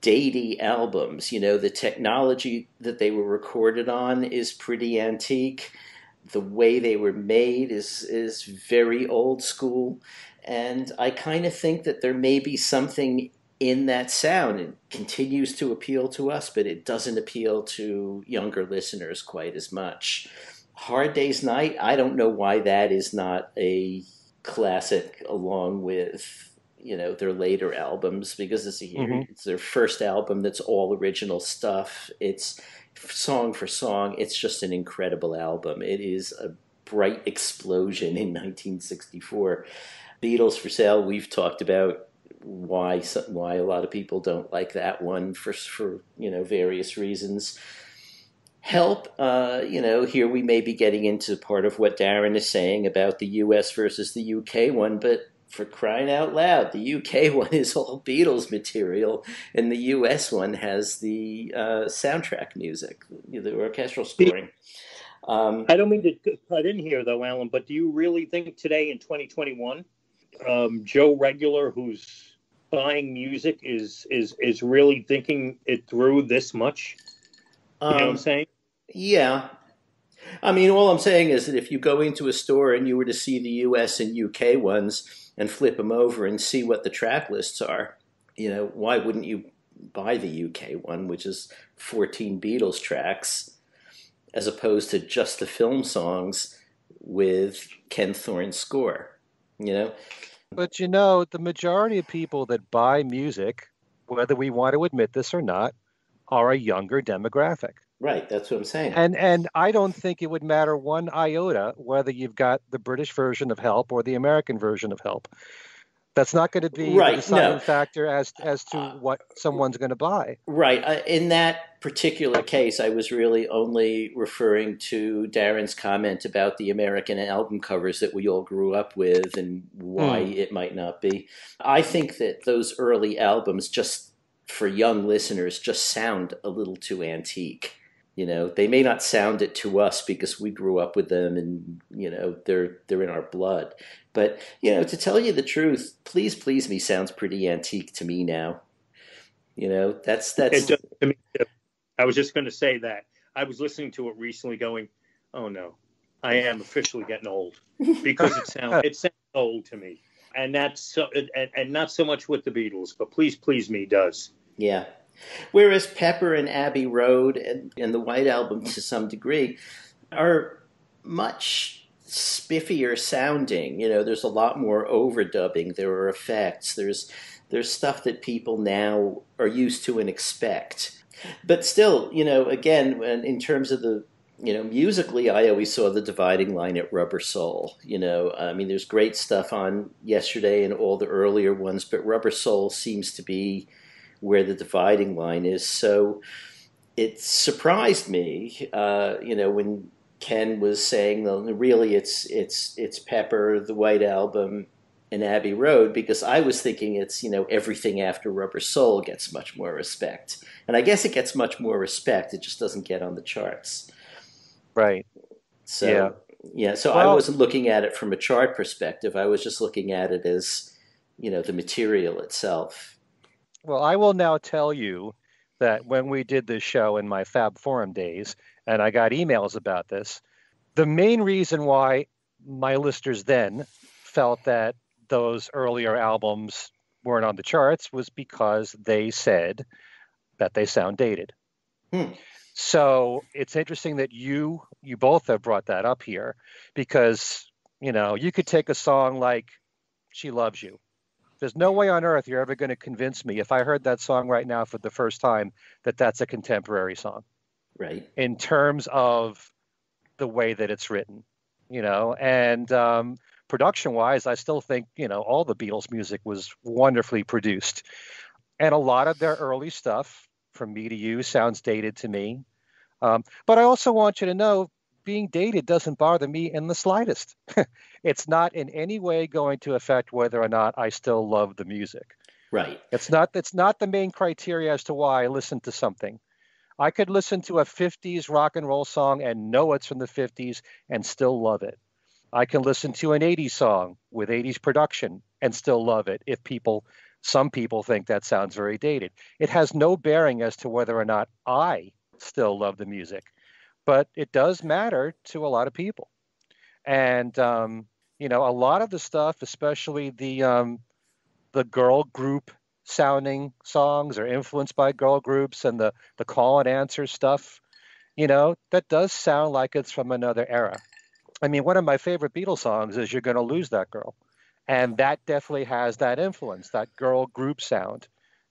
datey albums. You know, the technology that they were recorded on is pretty antique. The way they were made is is very old school. And I kind of think that there may be something in that sound. It continues to appeal to us, but it doesn't appeal to younger listeners quite as much. Hard Day's Night, I don't know why that is not a classic along with you know their later albums because it's, a, mm-hmm. it's their first album that's all original stuff. It's song for song. It's just an incredible album. It is a bright explosion in 1964. Beatles for Sale. We've talked about why why a lot of people don't like that one for for you know various reasons. Help, uh, you know, here we may be getting into part of what Darren is saying about the U.S. versus the UK one, but for crying out loud, the UK one is all Beatles material, and the US one has the uh, soundtrack music, the orchestral scoring. Um, I don't mean to cut in here, though, Allan, but do you really think today in 2021, um, Joe Regular, who's buying music is is is really thinking it through this much. You um, know what I'm um, saying? Yeah. I mean, all I'm saying is that if you go into a store and you were to see the US and UK ones and flip them over and see what the track lists are, you know, why wouldn't you buy the UK one, which is 14 Beatles tracks, as opposed to just the film songs with Ken Thorne's score, you know? But you know, the majority of people that buy music, whether we want to admit this or not, are a younger demographic. Right, that's what I'm saying. And and I don't think it would matter one iota whether you've got the British version of Help or the American version of Help. That's not going to be right, the deciding no. factor as as to what someone's going to buy. Right. in that particular case, I was really only referring to Darren's comment about the American album covers that we all grew up with and why mm. it might not be. I think that those early albums, just for young listeners, just sound a little too antique. You know, they may not sound it to us because we grew up with them and you know they're they're in our blood. But you know, to tell you the truth, "Please Please Me" sounds pretty antique to me now. You know, that's that's. Just, I, mean, I was just going to say that I was listening to it recently, going, "Oh no, I am officially getting old," because it sounds it sounds old to me, and that's so, and, and not so much with the Beatles, but "Please Please Me" does. Yeah, Whereas Pepper and Abbey Road and, and the White Album to some degree are much spiffier sounding. You know, there's a lot more overdubbing. There are effects. There's there's stuff that people now are used to and expect. But still, you know, again, in terms of the you know, musically, I always saw the dividing line at Rubber Soul. You know, I mean, there's great stuff on yesterday and all the earlier ones, but Rubber Soul seems to be where the dividing line is. So it surprised me, uh, you know, when Ken was saying, really, it's it's it's Pepper, the White Album, and Abbey Road, because I was thinking it's you know everything after Rubber Soul gets much more respect, and I guess it gets much more respect. It just doesn't get on the charts. Right. So yeah, yeah so well, I wasn't looking at it from a chart perspective. I was just looking at it as you know the material itself. Well, I will now tell you that when we did this show in my Fab Forum days, and I got emails about this, the main reason why my listeners then felt that those earlier albums weren't on the charts was because they said that they sound dated. Hmm. So it's interesting that you you both have brought that up here because you know you could take a song like "She Loves You." There's no way on earth you're ever going to convince me if I heard that song right now for the first time that that's a contemporary song. Right. In terms of the way that it's written, you know, and um, production wise, I still think you know all the Beatles music was wonderfully produced, and a lot of their early stuff from me to you sounds dated to me. Um, but I also want you to know being dated doesn't bother me in the slightest. it's not in any way going to affect whether or not I still love the music. Right. It's not it's not the main criteria as to why I listen to something. I could listen to a 50s rock and roll song and know it's from the 50s and still love it. I can listen to an 80s song with 80s production and still love it if people some people think that sounds very dated. It has no bearing as to whether or not I still love the music, but it does matter to a lot of people. And um, you know, a lot of the stuff, especially the um, the girl group sounding songs, are influenced by girl groups and the the call and answer stuff. You know, that does sound like it's from another era. I mean, one of my favorite Beatles songs is "You're Gonna Lose That Girl." and that definitely has that influence that girl group sound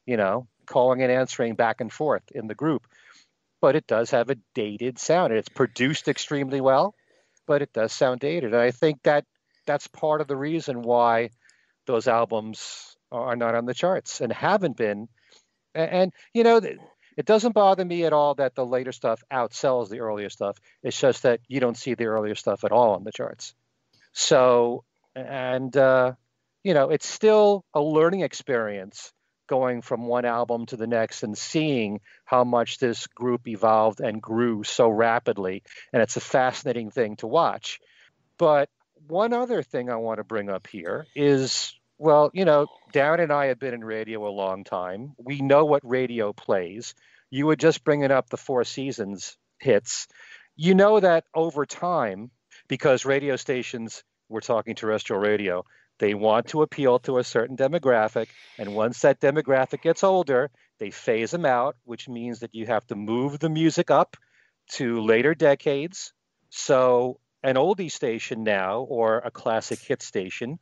you know calling and answering back and forth in the group but it does have a dated sound it's produced extremely well but it does sound dated and i think that that's part of the reason why those albums are not on the charts and haven't been. And, and you know it doesn't bother me at all that the later stuff outsells the earlier stuff. It's just that you don't see the earlier stuff at all on the charts. So and uh, you know it's still a learning experience going from one album to the next and seeing how much this group evolved and grew so rapidly. And it's a fascinating thing to watch. But one other thing i want to bring up here is well you know darren and i have been in radio a long time we know what radio plays you were just bringing up the four seasons hits you know that over time because radio stations we're talking terrestrial radio. They want to appeal to a certain demographic, and once that demographic gets older, they phase them out, which means that you have to move the music up to later decades. So, an oldie station now or a classic hit station,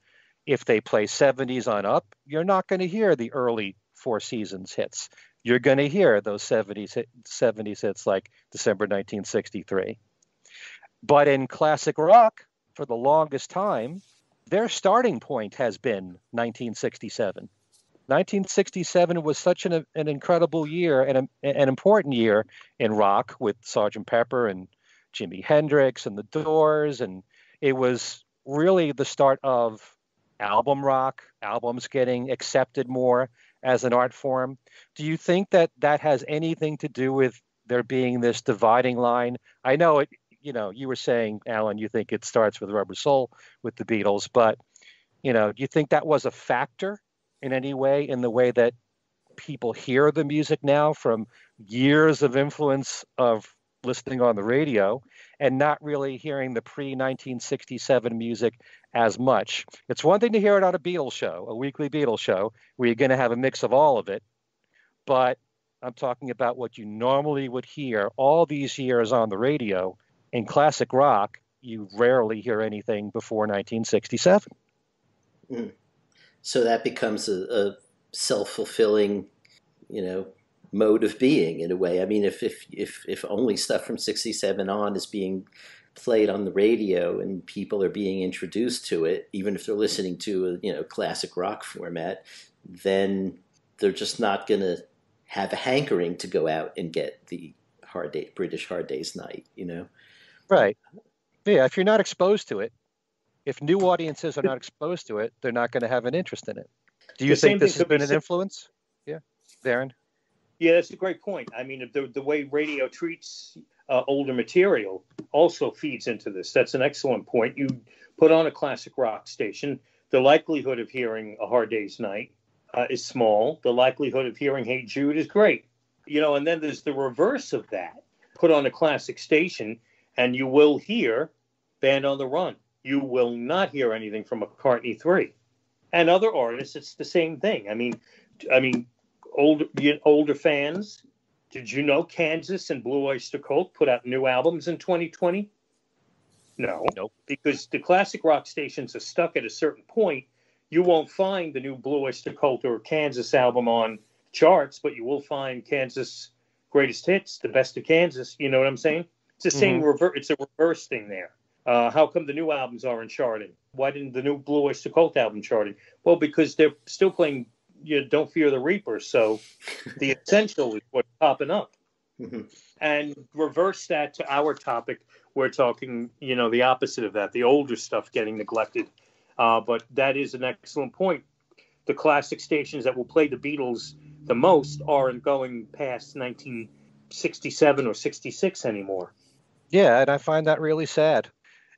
if they play 70s on up, you're not going to hear the early Four Seasons hits. You're going to hear those 70s, 70s hits like December 1963. But in classic rock, for the longest time, their starting point has been 1967. 1967 was such an, an incredible year and an important year in rock with Sgt. Pepper and Jimi Hendrix and the Doors. And it was really the start of album rock, albums getting accepted more as an art form. Do you think that that has anything to do with there being this dividing line? I know it, you know, you were saying, Allan, you think it starts with Rubber Soul with the Beatles, but you know, do you think that was a factor in any way in the way that people hear the music now from years of influence of listening on the radio and not really hearing the pre 1967 music as much. It's one thing to hear it on a Beatles show, a weekly Beatles show, where you're going to have a mix of all of it. But I'm talking about what you normally would hear all these years on the radio in classic rock, you rarely hear anything before 1967. Mm. So that becomes a, a self fulfilling, you know, mode of being in a way. I mean, if if if if only stuff from '67 on is being played on the radio and people are being introduced to it, even if they're listening to a you know classic rock format, then they're just not going to have a hankering to go out and get the hard day British Hard Day's Night. You know. Right. Yeah, if you're not exposed to it, if new audiences are not exposed to it, they're not going to have an interest in it. Do you the think this has been an influence? Yeah, Darren. Yeah, that's a great point. I mean, the the way radio treats uh, older material also feeds into this. That's an excellent point. You put on a classic rock station, the likelihood of hearing A Hard Day's Night uh, is small. The likelihood of hearing Hey Jude is great. You know, and then there's the reverse of that. Put on a classic station, and you will hear Band on the Run. You will not hear anything from McCartney 3. And other artists, it's the same thing. I mean, I mean, older older fans. Did you know Kansas and Blue Oyster Cult put out new albums in 2020? No, nope. Because the classic rock stations are stuck at a certain point. You won't find the new Blue Oyster Cult or Kansas album on charts, but you will find Kansas greatest hits, the best of Kansas. You know what I'm saying? It's the same mm-hmm. reverse. It's a reverse thing there. Uh, how come the new albums aren't charting? Why didn't the new Blue Oyster Cult album charting? Well, because they're still playing you Don't Fear the Reaper, so the essential is what's popping up. Mm-hmm. And reverse that to our topic we're talking, you know, the opposite of that, the older stuff getting neglected. Uh, but that is an excellent point. The classic stations that will play the Beatles the most aren't going past 1967 or 66 anymore. Yeah, and I find that really sad.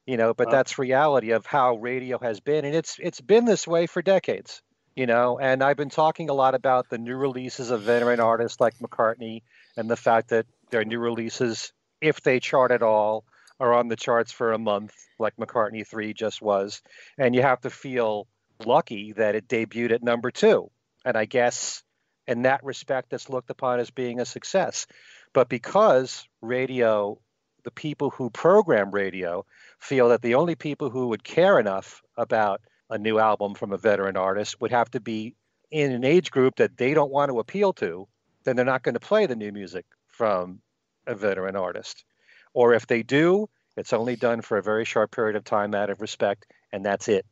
You know, but uh, that's reality of how radio has been, and it's it's been this way for decades. You know, and I've been talking a lot about the new releases of veteran artists like McCartney, and the fact that their new releases, if they chart at all, are on the charts for a month, like McCartney 3 just was. And you have to feel lucky that it debuted at number two. And I guess in that respect, it's looked upon as being a success. But because radio, the people who program radio, feel that the only people who would care enough about a new album from a veteran artist would have to be in an age group that they don't want to appeal to, then they're not going to play the new music from a veteran artist. Or if they do, it's only done for a very short period of time out of respect, and that's it.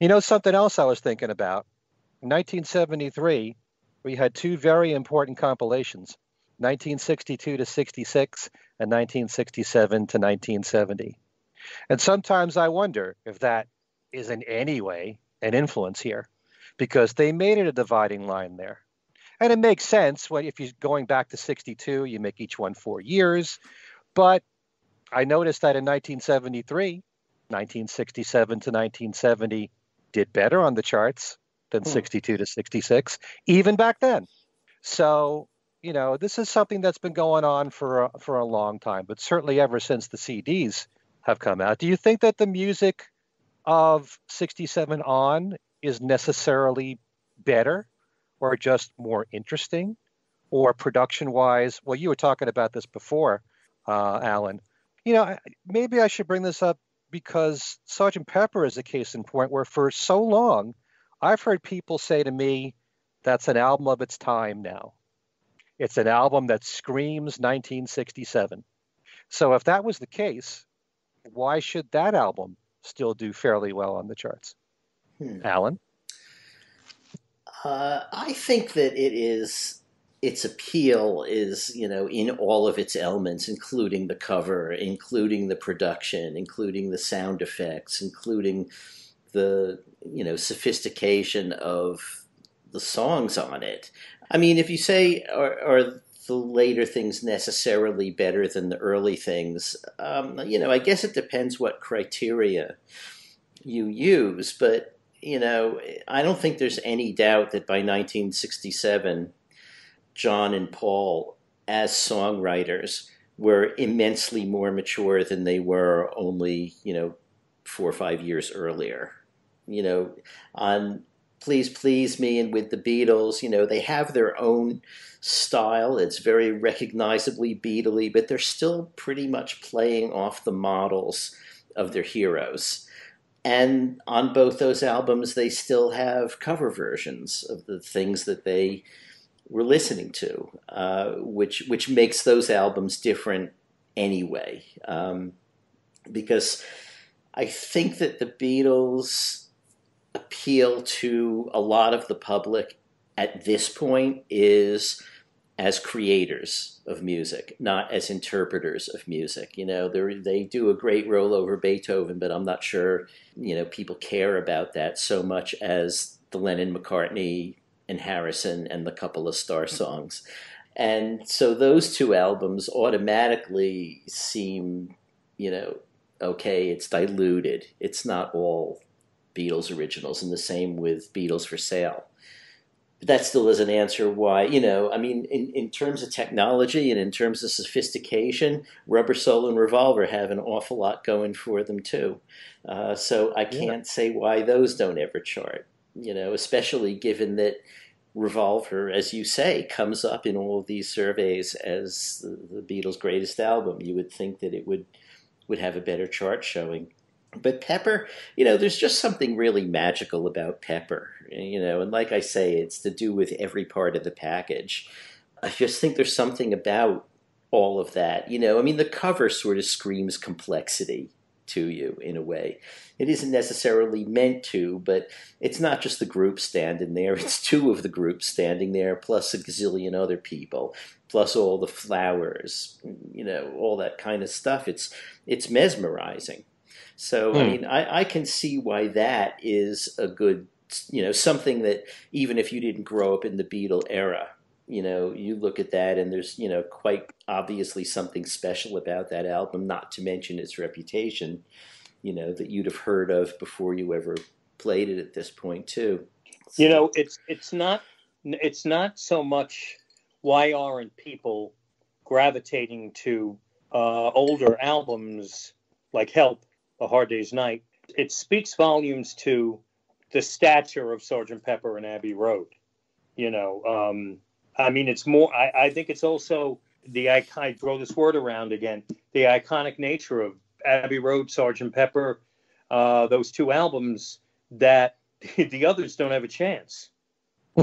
You know, something else I was thinking about. In 1973, we had two very important compilations 1962 to 66 and 1967 to 1970. And sometimes I wonder if that is in any way an influence here because they made it a dividing line there. And it makes sense when if you're going back to 62, you make each one four years. But I noticed that in 1973, 1967 to 1970 did better on the charts than hmm. 62 to 66, even back then. So, you know, this is something that's been going on for a, for a long time, but certainly ever since the CDs have come out. Do you think that the music of 67 on is necessarily better or just more interesting or production wise? Well, you were talking about this before uh, Allan. You know, maybe I should bring this up because Sergeant Pepper is a case in point where for so long I've heard people say to me, that's an album of its time now. It's an album that screams 1967. So if that was the case, why should that album still do fairly well on the charts? Hmm. Allan? Uh, I think that it is its appeal is, you know, in all of its elements, including the cover, including the production, including the sound effects, including the, you know, sophistication of the songs on it. I mean, if you say, are, are the later things necessarily better than the early things? Um, you know, I guess it depends what criteria you use, but, you know, I don't think there's any doubt that by 1967, John and Paul as songwriters were immensely more mature than they were only, you know, four or five years earlier. You know, on Please Please Me and with the Beatles, you know, they have their own style. It's very recognizably Beatly, but they're still pretty much playing off the models of their heroes. And on both those albums, they still have cover versions of the things that they we're listening to, uh, which which makes those albums different anyway. Um, because I think that the Beatles appeal to a lot of the public at this point is as creators of music, not as interpreters of music. You know, they do a great Roll Over Beethoven, but I'm not sure, you know, people care about that so much as the Lennon McCartney and Harrison and the couple of Starr songs. And so those two albums automatically seem, you know, okay, it's diluted. It's not all Beatles originals, and the same with Beatles for Sale. But that still doesn't answer why, you know, I mean, in, in terms of technology and in terms of sophistication, Rubber Soul and Revolver have an awful lot going for them too. Uh, so I can't yeah. say why those don't ever chart, you know, especially given that Revolver, as you say, comes up in all of these surveys as the, the Beatles' greatest album. You would think that it would would have a better chart showing. But Pepper, you know, there's just something really magical about Pepper, you know, and like I say, it's to do with every part of the package. I just think there's something about all of that, you know. I mean, the cover sort of screams complexity to you in a way. It isn't necessarily meant to, but it's not just the group standing there, it's two of the groups standing there, plus a gazillion other people, plus all the flowers, you know, all that kind of stuff. It's it's mesmerizing. So, I hmm. mean, I, I can see why that is a good, you know, something that even if you didn't grow up in the Beatle era, you know, you look at that and there's, you know, quite obviously something special about that album, not to mention its reputation, you know, that you'd have heard of before you ever played it at this point too. So. You know, it's it's not it's not so much why aren't people gravitating to uh, older albums like Help a Hard Day's Night, it speaks volumes to the stature of Sergeant Pepper and Abbey Road. You know, um, I mean, it's more. I, I think it's also the I throw this word around again. The iconic nature of Abbey Road, Sergeant Pepper, uh, those two albums that the others don't have a chance.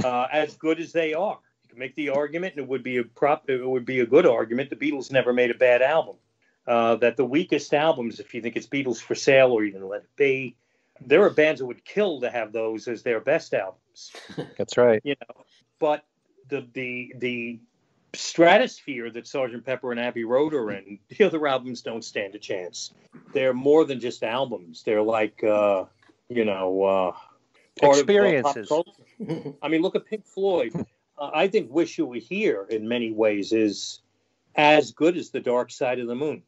Uh, as good as they are, you can make the argument, and it would be a prop. It would be a good argument. The Beatles never made a bad album uh, that the weakest albums, if you think it's Beatles for Sale or even Let It Be, there are bands that would kill to have those as their best albums. That's right. You know, but the the the stratosphere that Sergeant Pepper and Abbey Road are in, the other albums don't stand a chance. They're more than just albums. They're like, uh, you know, uh, experiences. Of, uh, I mean, look at Pink Floyd. Uh, I think "Wish You Were Here" in many ways is as good as "The Dark Side of the Moon."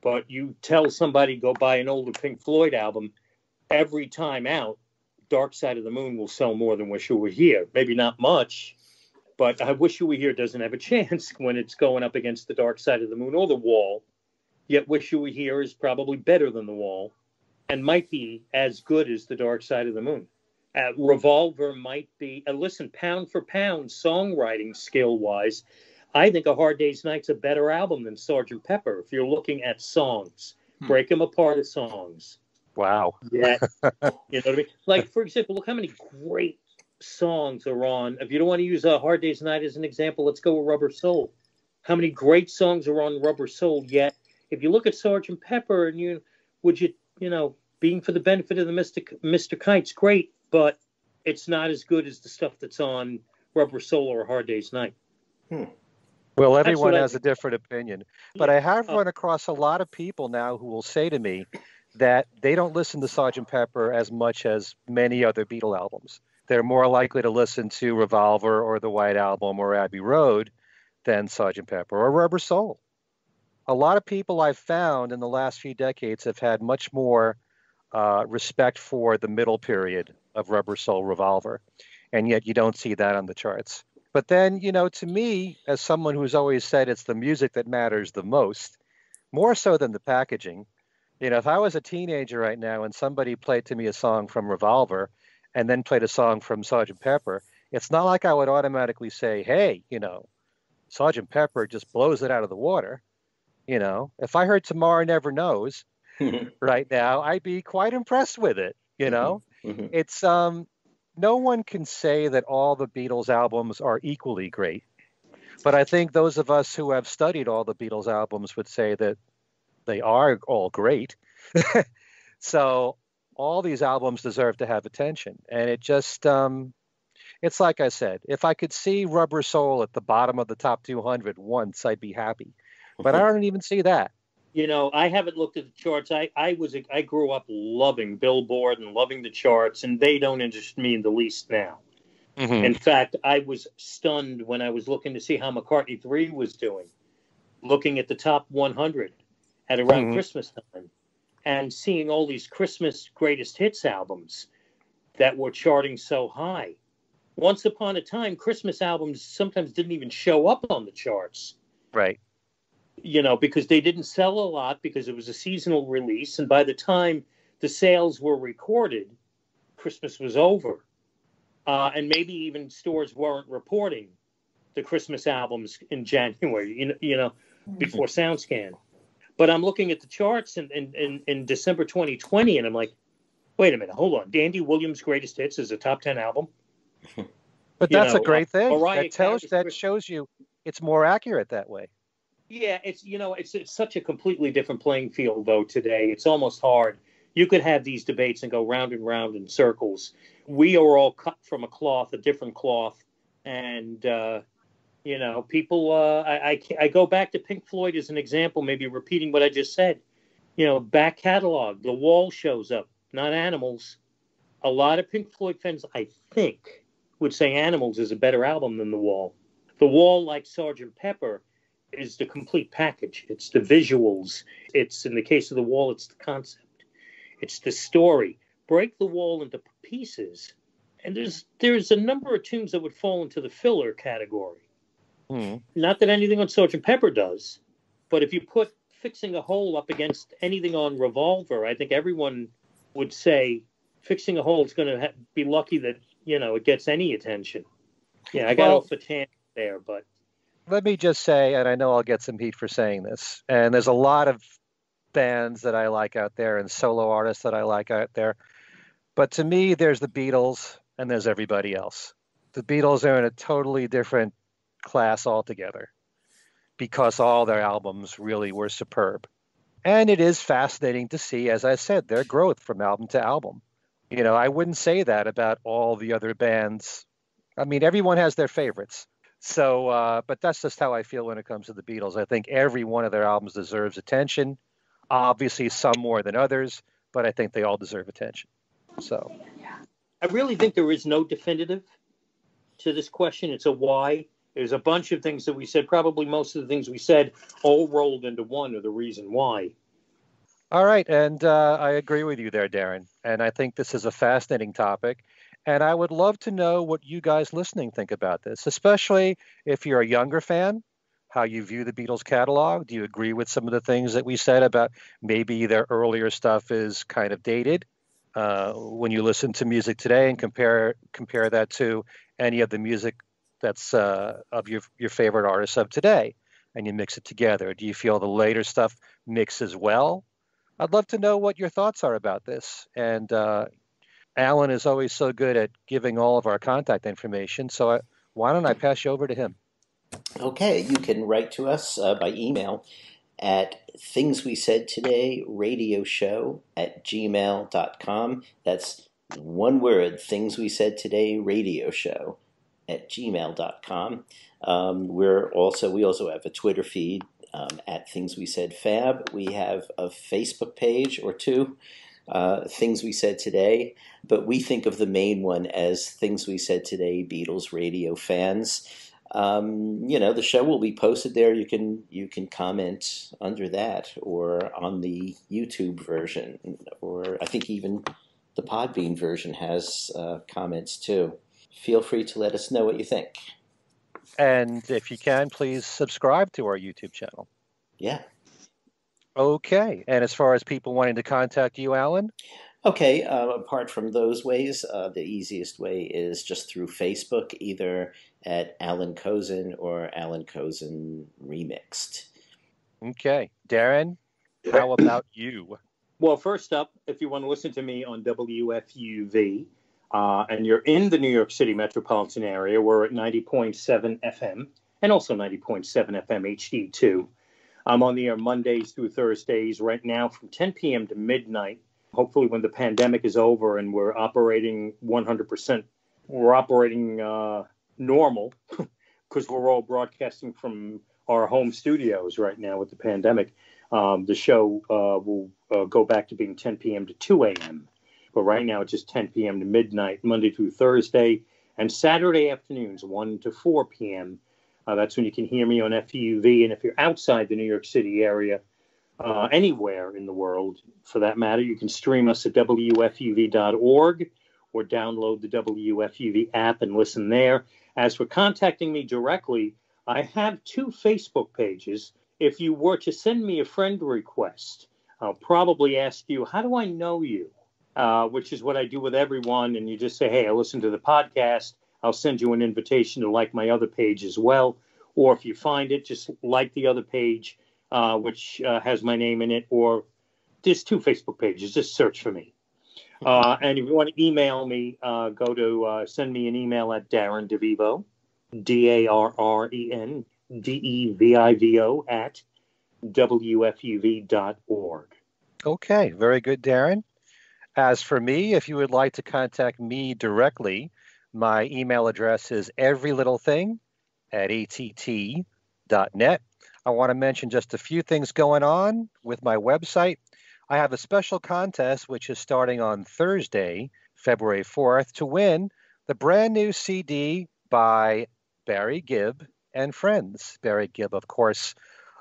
But you tell somebody go buy an older Pink Floyd album, every time out, Dark Side of the Moon will sell more than Wish You Were Here. Maybe not much, but I Wish You Were Here doesn't have a chance when it's going up against the Dark Side of the Moon or the Wall. Yet Wish You Were Here is probably better than the Wall, and might be as good as the Dark Side of the Moon. Uh, Revolver might be. Uh, listen, pound for pound, songwriting skill wise, I think A Hard Day's Night's a better album than Sergeant Pepper if you're looking at songs. Hmm. Break them apart as songs. Wow. Yeah. you know what I mean? Like, for example, look how many great songs are on. If you don't want to use A Hard Day's Night as an example, let's go with Rubber Soul. How many great songs are on Rubber Soul? Yet, if you look at Sergeant Pepper and you, would you, you know, being for the benefit of the Mr. Mr. Kite's great, but it's not as good as the stuff that's on Rubber Soul or Hard Day's Night. Hmm. Well, everyone has a different opinion. But I have oh. run across a lot of people now who will say to me that they don't listen to Sgt. Pepper as much as many other Beatle albums. They're more likely to listen to Revolver or The White Album or Abbey Road than Sgt. Pepper or Rubber Soul. A lot of people I've found in the last few decades have had much more uh, respect for the middle period of Rubber Soul Revolver, and yet you don't see that on the charts. But then, you know, to me, as someone who's always said it's the music that matters the most, more so than the packaging, you know, if I was a teenager right now and somebody played to me a song from Revolver and then played a song from Sergeant Pepper, it's not like I would automatically say, hey, you know, Sergeant Pepper just blows it out of the water. You know, if I heard Tomorrow Never Knows right now, I'd be quite impressed with it. You know, mm-hmm. it's um, no one can say that all the Beatles albums are equally great. But I think those of us who have studied all the Beatles albums would say that they are all great. so all these albums deserve to have attention. And it just, um, it's like I said, if I could see Rubber Soul at the bottom of the top 200 once, I'd be happy. But I don't even see that. You know, I haven't looked at the charts. I, I was I grew up loving Billboard and loving the charts, and they don't interest me in the least now. Mm-hmm. In fact, I was stunned when I was looking to see how McCartney 3 was doing, looking at the top 100 at around mm-hmm. Christmas time and seeing all these Christmas greatest hits albums that were charting so high. Once upon a time, Christmas albums sometimes didn't even show up on the charts. Right. You know, because they didn't sell a lot because it was a seasonal release. And by the time the sales were recorded, Christmas was over. Uh, and maybe even stores weren't reporting the Christmas albums in January, you know, you know before SoundScan. But I'm looking at the charts in, in, in, in December 2020, and I'm like, wait a minute, hold on. Andy Williams' Greatest Hits is a top 10 album. but that's know, a great thing. Mariah that tells that shows you it's more accurate that way. Yeah, it's you know it's it's such a completely different playing field though today. It's almost hard. You could have these debates and go round and round in circles. We are all cut from a cloth, a different cloth, and uh, you know people. Uh, I, I I go back to Pink Floyd as an example, maybe repeating what I just said. You know, back catalog, The Wall shows up not Animals. A lot of Pink Floyd fans, I think, would say Animals is a better album than The Wall. The Wall, like Sgt. Pepper, is the complete package. It's the visuals. It's, in the case of The Wall, it's the concept. It's the story. Break the wall into pieces, and there's there's a number of tunes that would fall into the filler category. Mm. Not that anything on Sgt. Pepper does, but if you put fixing a hole up against anything on Revolver, I think everyone would say fixing a hole is going to ha- be lucky that you know it gets any attention. Yeah, I got well, off a tangent there, but let me just say, and I know I'll get some heat for saying this, and there's a lot of bands that I like out there and solo artists that I like out there, but to me, there's the Beatles and there's everybody else. The Beatles are in a totally different class altogether because all their albums really were superb. And it is fascinating to see, as I said, their growth from album to album. You know, I wouldn't say that about all the other bands. I mean, everyone has their favorites. So, uh, but that's just how I feel when it comes to the Beatles. I think every one of their albums deserves attention. Obviously, some more than others, but I think they all deserve attention. So, I really think there is no definitive to this question. It's a why. There's a bunch of things that we said. Probably most of the things we said all rolled into one are the reason why. All right, and uh, I agree with you there, Darren. And I think this is a fascinating topic. And I would love to know what you guys listening think about this, especially if you're a younger fan, how you view the Beatles catalog. Do you agree with some of the things that we said about maybe their earlier stuff is kind of dated? Uh, when you listen to music today and compare compare that to any of the music that's uh, of your your favorite artists of today, and you mix it together? Do you feel the later stuff mixes well? I'd love to know what your thoughts are about this. And uh, Allan is always so good at giving all of our contact information, so I, why don't I pass you over to him? Okay, you can write to us uh, by email at things we said today radio show at gmail.com. That's one word, things we said today radio show at gmail.com. Um, we're also we also have a Twitter feed um, at Things We Said Fab. We have a Facebook page or two. Uh, things we said today, but we think of the main one as Things We Said Today Beatles Radio fans. Um, you know, the show will be posted there. You can you can comment under that or on the YouTube version, or I think even the Podbean version has uh, comments too feel free to let us know what you think. And if you can, please subscribe to our YouTube channel. Yeah. Okay. And as far as people wanting to contact you, Allan? Okay. Uh, apart from those ways, uh, the easiest way is just through Facebook, either at Allan Kozinn or Allan Kozinn Remixed. Okay. Darren, how about you? Well, first up, if you want to listen to me on WFUV, uh, and you're in the New York City metropolitan area, we're at 90.7 FM and also 90.7 FM HD2. I'm on the air Mondays through Thursdays right now from 10 p.m. to midnight. Hopefully, when the pandemic is over and we're operating 100% we're operating uh, normal because we're all broadcasting from our home studios right now with the pandemic. Um, the show uh, will uh, go back to being 10 p.m. to 2 a.m. But right now it's just 10 p.m. to midnight, Monday through Thursday, and Saturday afternoons, 1 to 4 p.m. Uh, that's when you can hear me on FUV. And if you're outside the New York City area, uh, anywhere in the world for that matter, you can stream us at WFUV.org or download the WFUV app and listen there. As for contacting me directly, I have two Facebook pages. If you were to send me a friend request, I'll probably ask you, How do I know you? Uh, which is what I do with everyone. And you just say, Hey, I listen to the podcast. I'll send you an invitation to like my other page as well. Or if you find it, just like the other page, uh, which uh, has my name in it. Or there's two Facebook pages. Just search for me. Uh, and if you want to email me, uh, go to uh, send me an email at Darren DeVivo, D A R R E N D E V I V O, at WFUV.org. Okay, very good, Darren. As for me, if you would like to contact me directly, my email address is everylittlething at att.net. I want to mention just a few things going on with my website. I have a special contest which is starting on Thursday, February 4th, to win the brand new CD by Barry Gibb and friends. Barry Gibb, of course,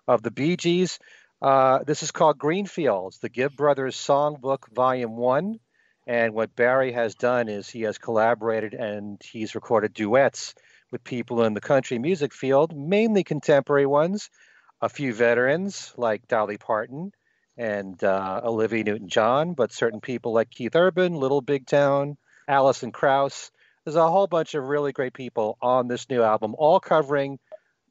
of the Bee Gees. Uh, this is called Greenfields, the Gibb Brothers Songbook, Volume 1. And what Barry has done is he has collaborated and he's recorded duets with people in the country music field, mainly contemporary ones, a few veterans like Dolly Parton and uh, Olivia Newton John, but certain people like Keith Urban, Little Big Town, Alison Krauss. There's a whole bunch of really great people on this new album, all covering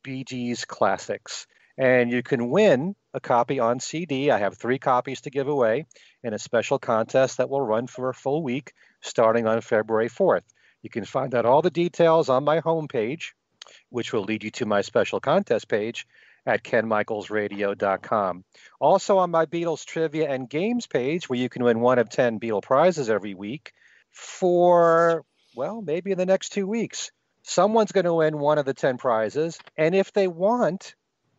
Bee Gees' classics. And you can win a copy on CD. I have three copies to give away in a special contest that will run for a full week starting on February 4th. You can find out all the details on my homepage, which will lead you to my special contest page at kenmichaelsradio.com. Also on my Beatles trivia and games page, where you can win one of 10 Beatle prizes every week for, well, maybe in the next two weeks. Someone's going to win one of the 10 prizes. And if they want,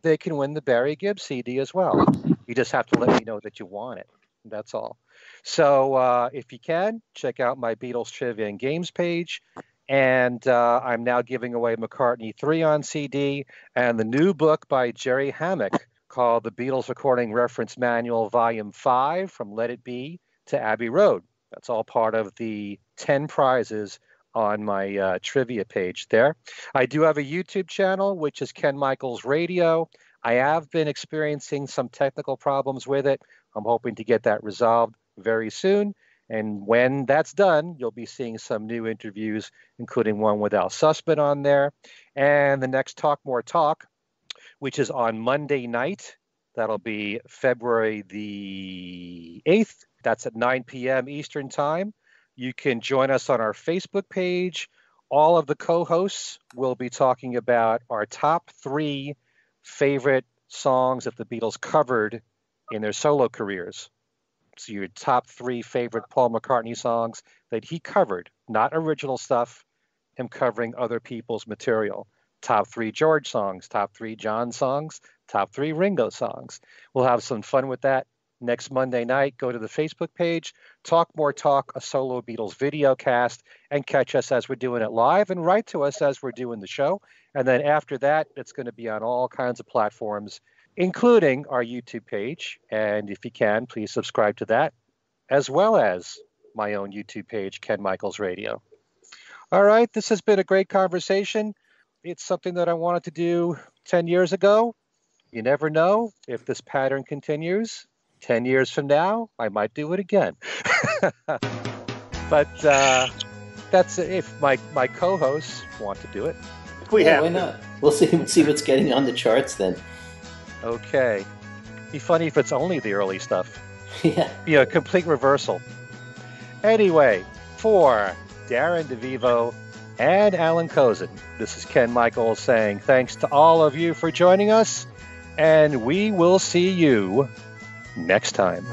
they can win the Barry Gibb CD as well. You just have to let me know that you want it. That's all. So uh, if you can, check out my Beatles Trivia and Games page. And uh, I'm now giving away McCartney 3 on CD and the new book by Jerry Hammack called The Beatles Recording Reference Manual, Volume 5 From Let It Be to Abbey Road. That's all part of the 10 prizes on my uh, trivia page there. I do have a YouTube channel, which is Ken Michaels Radio. I have been experiencing some technical problems with it. I'm hoping to get that resolved very soon. And when that's done, you'll be seeing some new interviews, including one with Al Sussman on there. And the next Talk More Talk, which is on Monday night. That'll be February the 8th. That's at 9 p.m. Eastern Time. You can join us on our Facebook page. All of the co hosts will be talking about our top three favorite songs that the Beatles covered in their solo careers. So, your top three favorite Paul McCartney songs that he covered, not original stuff, him covering other people's material. Top three George songs, top three John songs, top three Ringo songs. We'll have some fun with that next Monday night, go to the Facebook page, Talk More Talk, a solo Beatles video cast, and catch us as we're doing it live and write to us as we're doing the show. And then after that, it's going to be on all kinds of platforms, including our YouTube page. And if you can, please subscribe to that, as well as my own YouTube page, Ken Michaels Radio. All right, this has been a great conversation. It's something that I wanted to do 10 years ago. You never know if this pattern continues. 10 years from now, I might do it again. but uh, that's if my, my co hosts want to do it. We yeah, have. Why not? We'll see, see what's getting on the charts then. Okay. Be funny if it's only the early stuff. Yeah. Be a complete reversal. Anyway, for Darren DeVivo and Allan Kozinn, this is Ken Michaels saying thanks to all of you for joining us, and we will see you next time.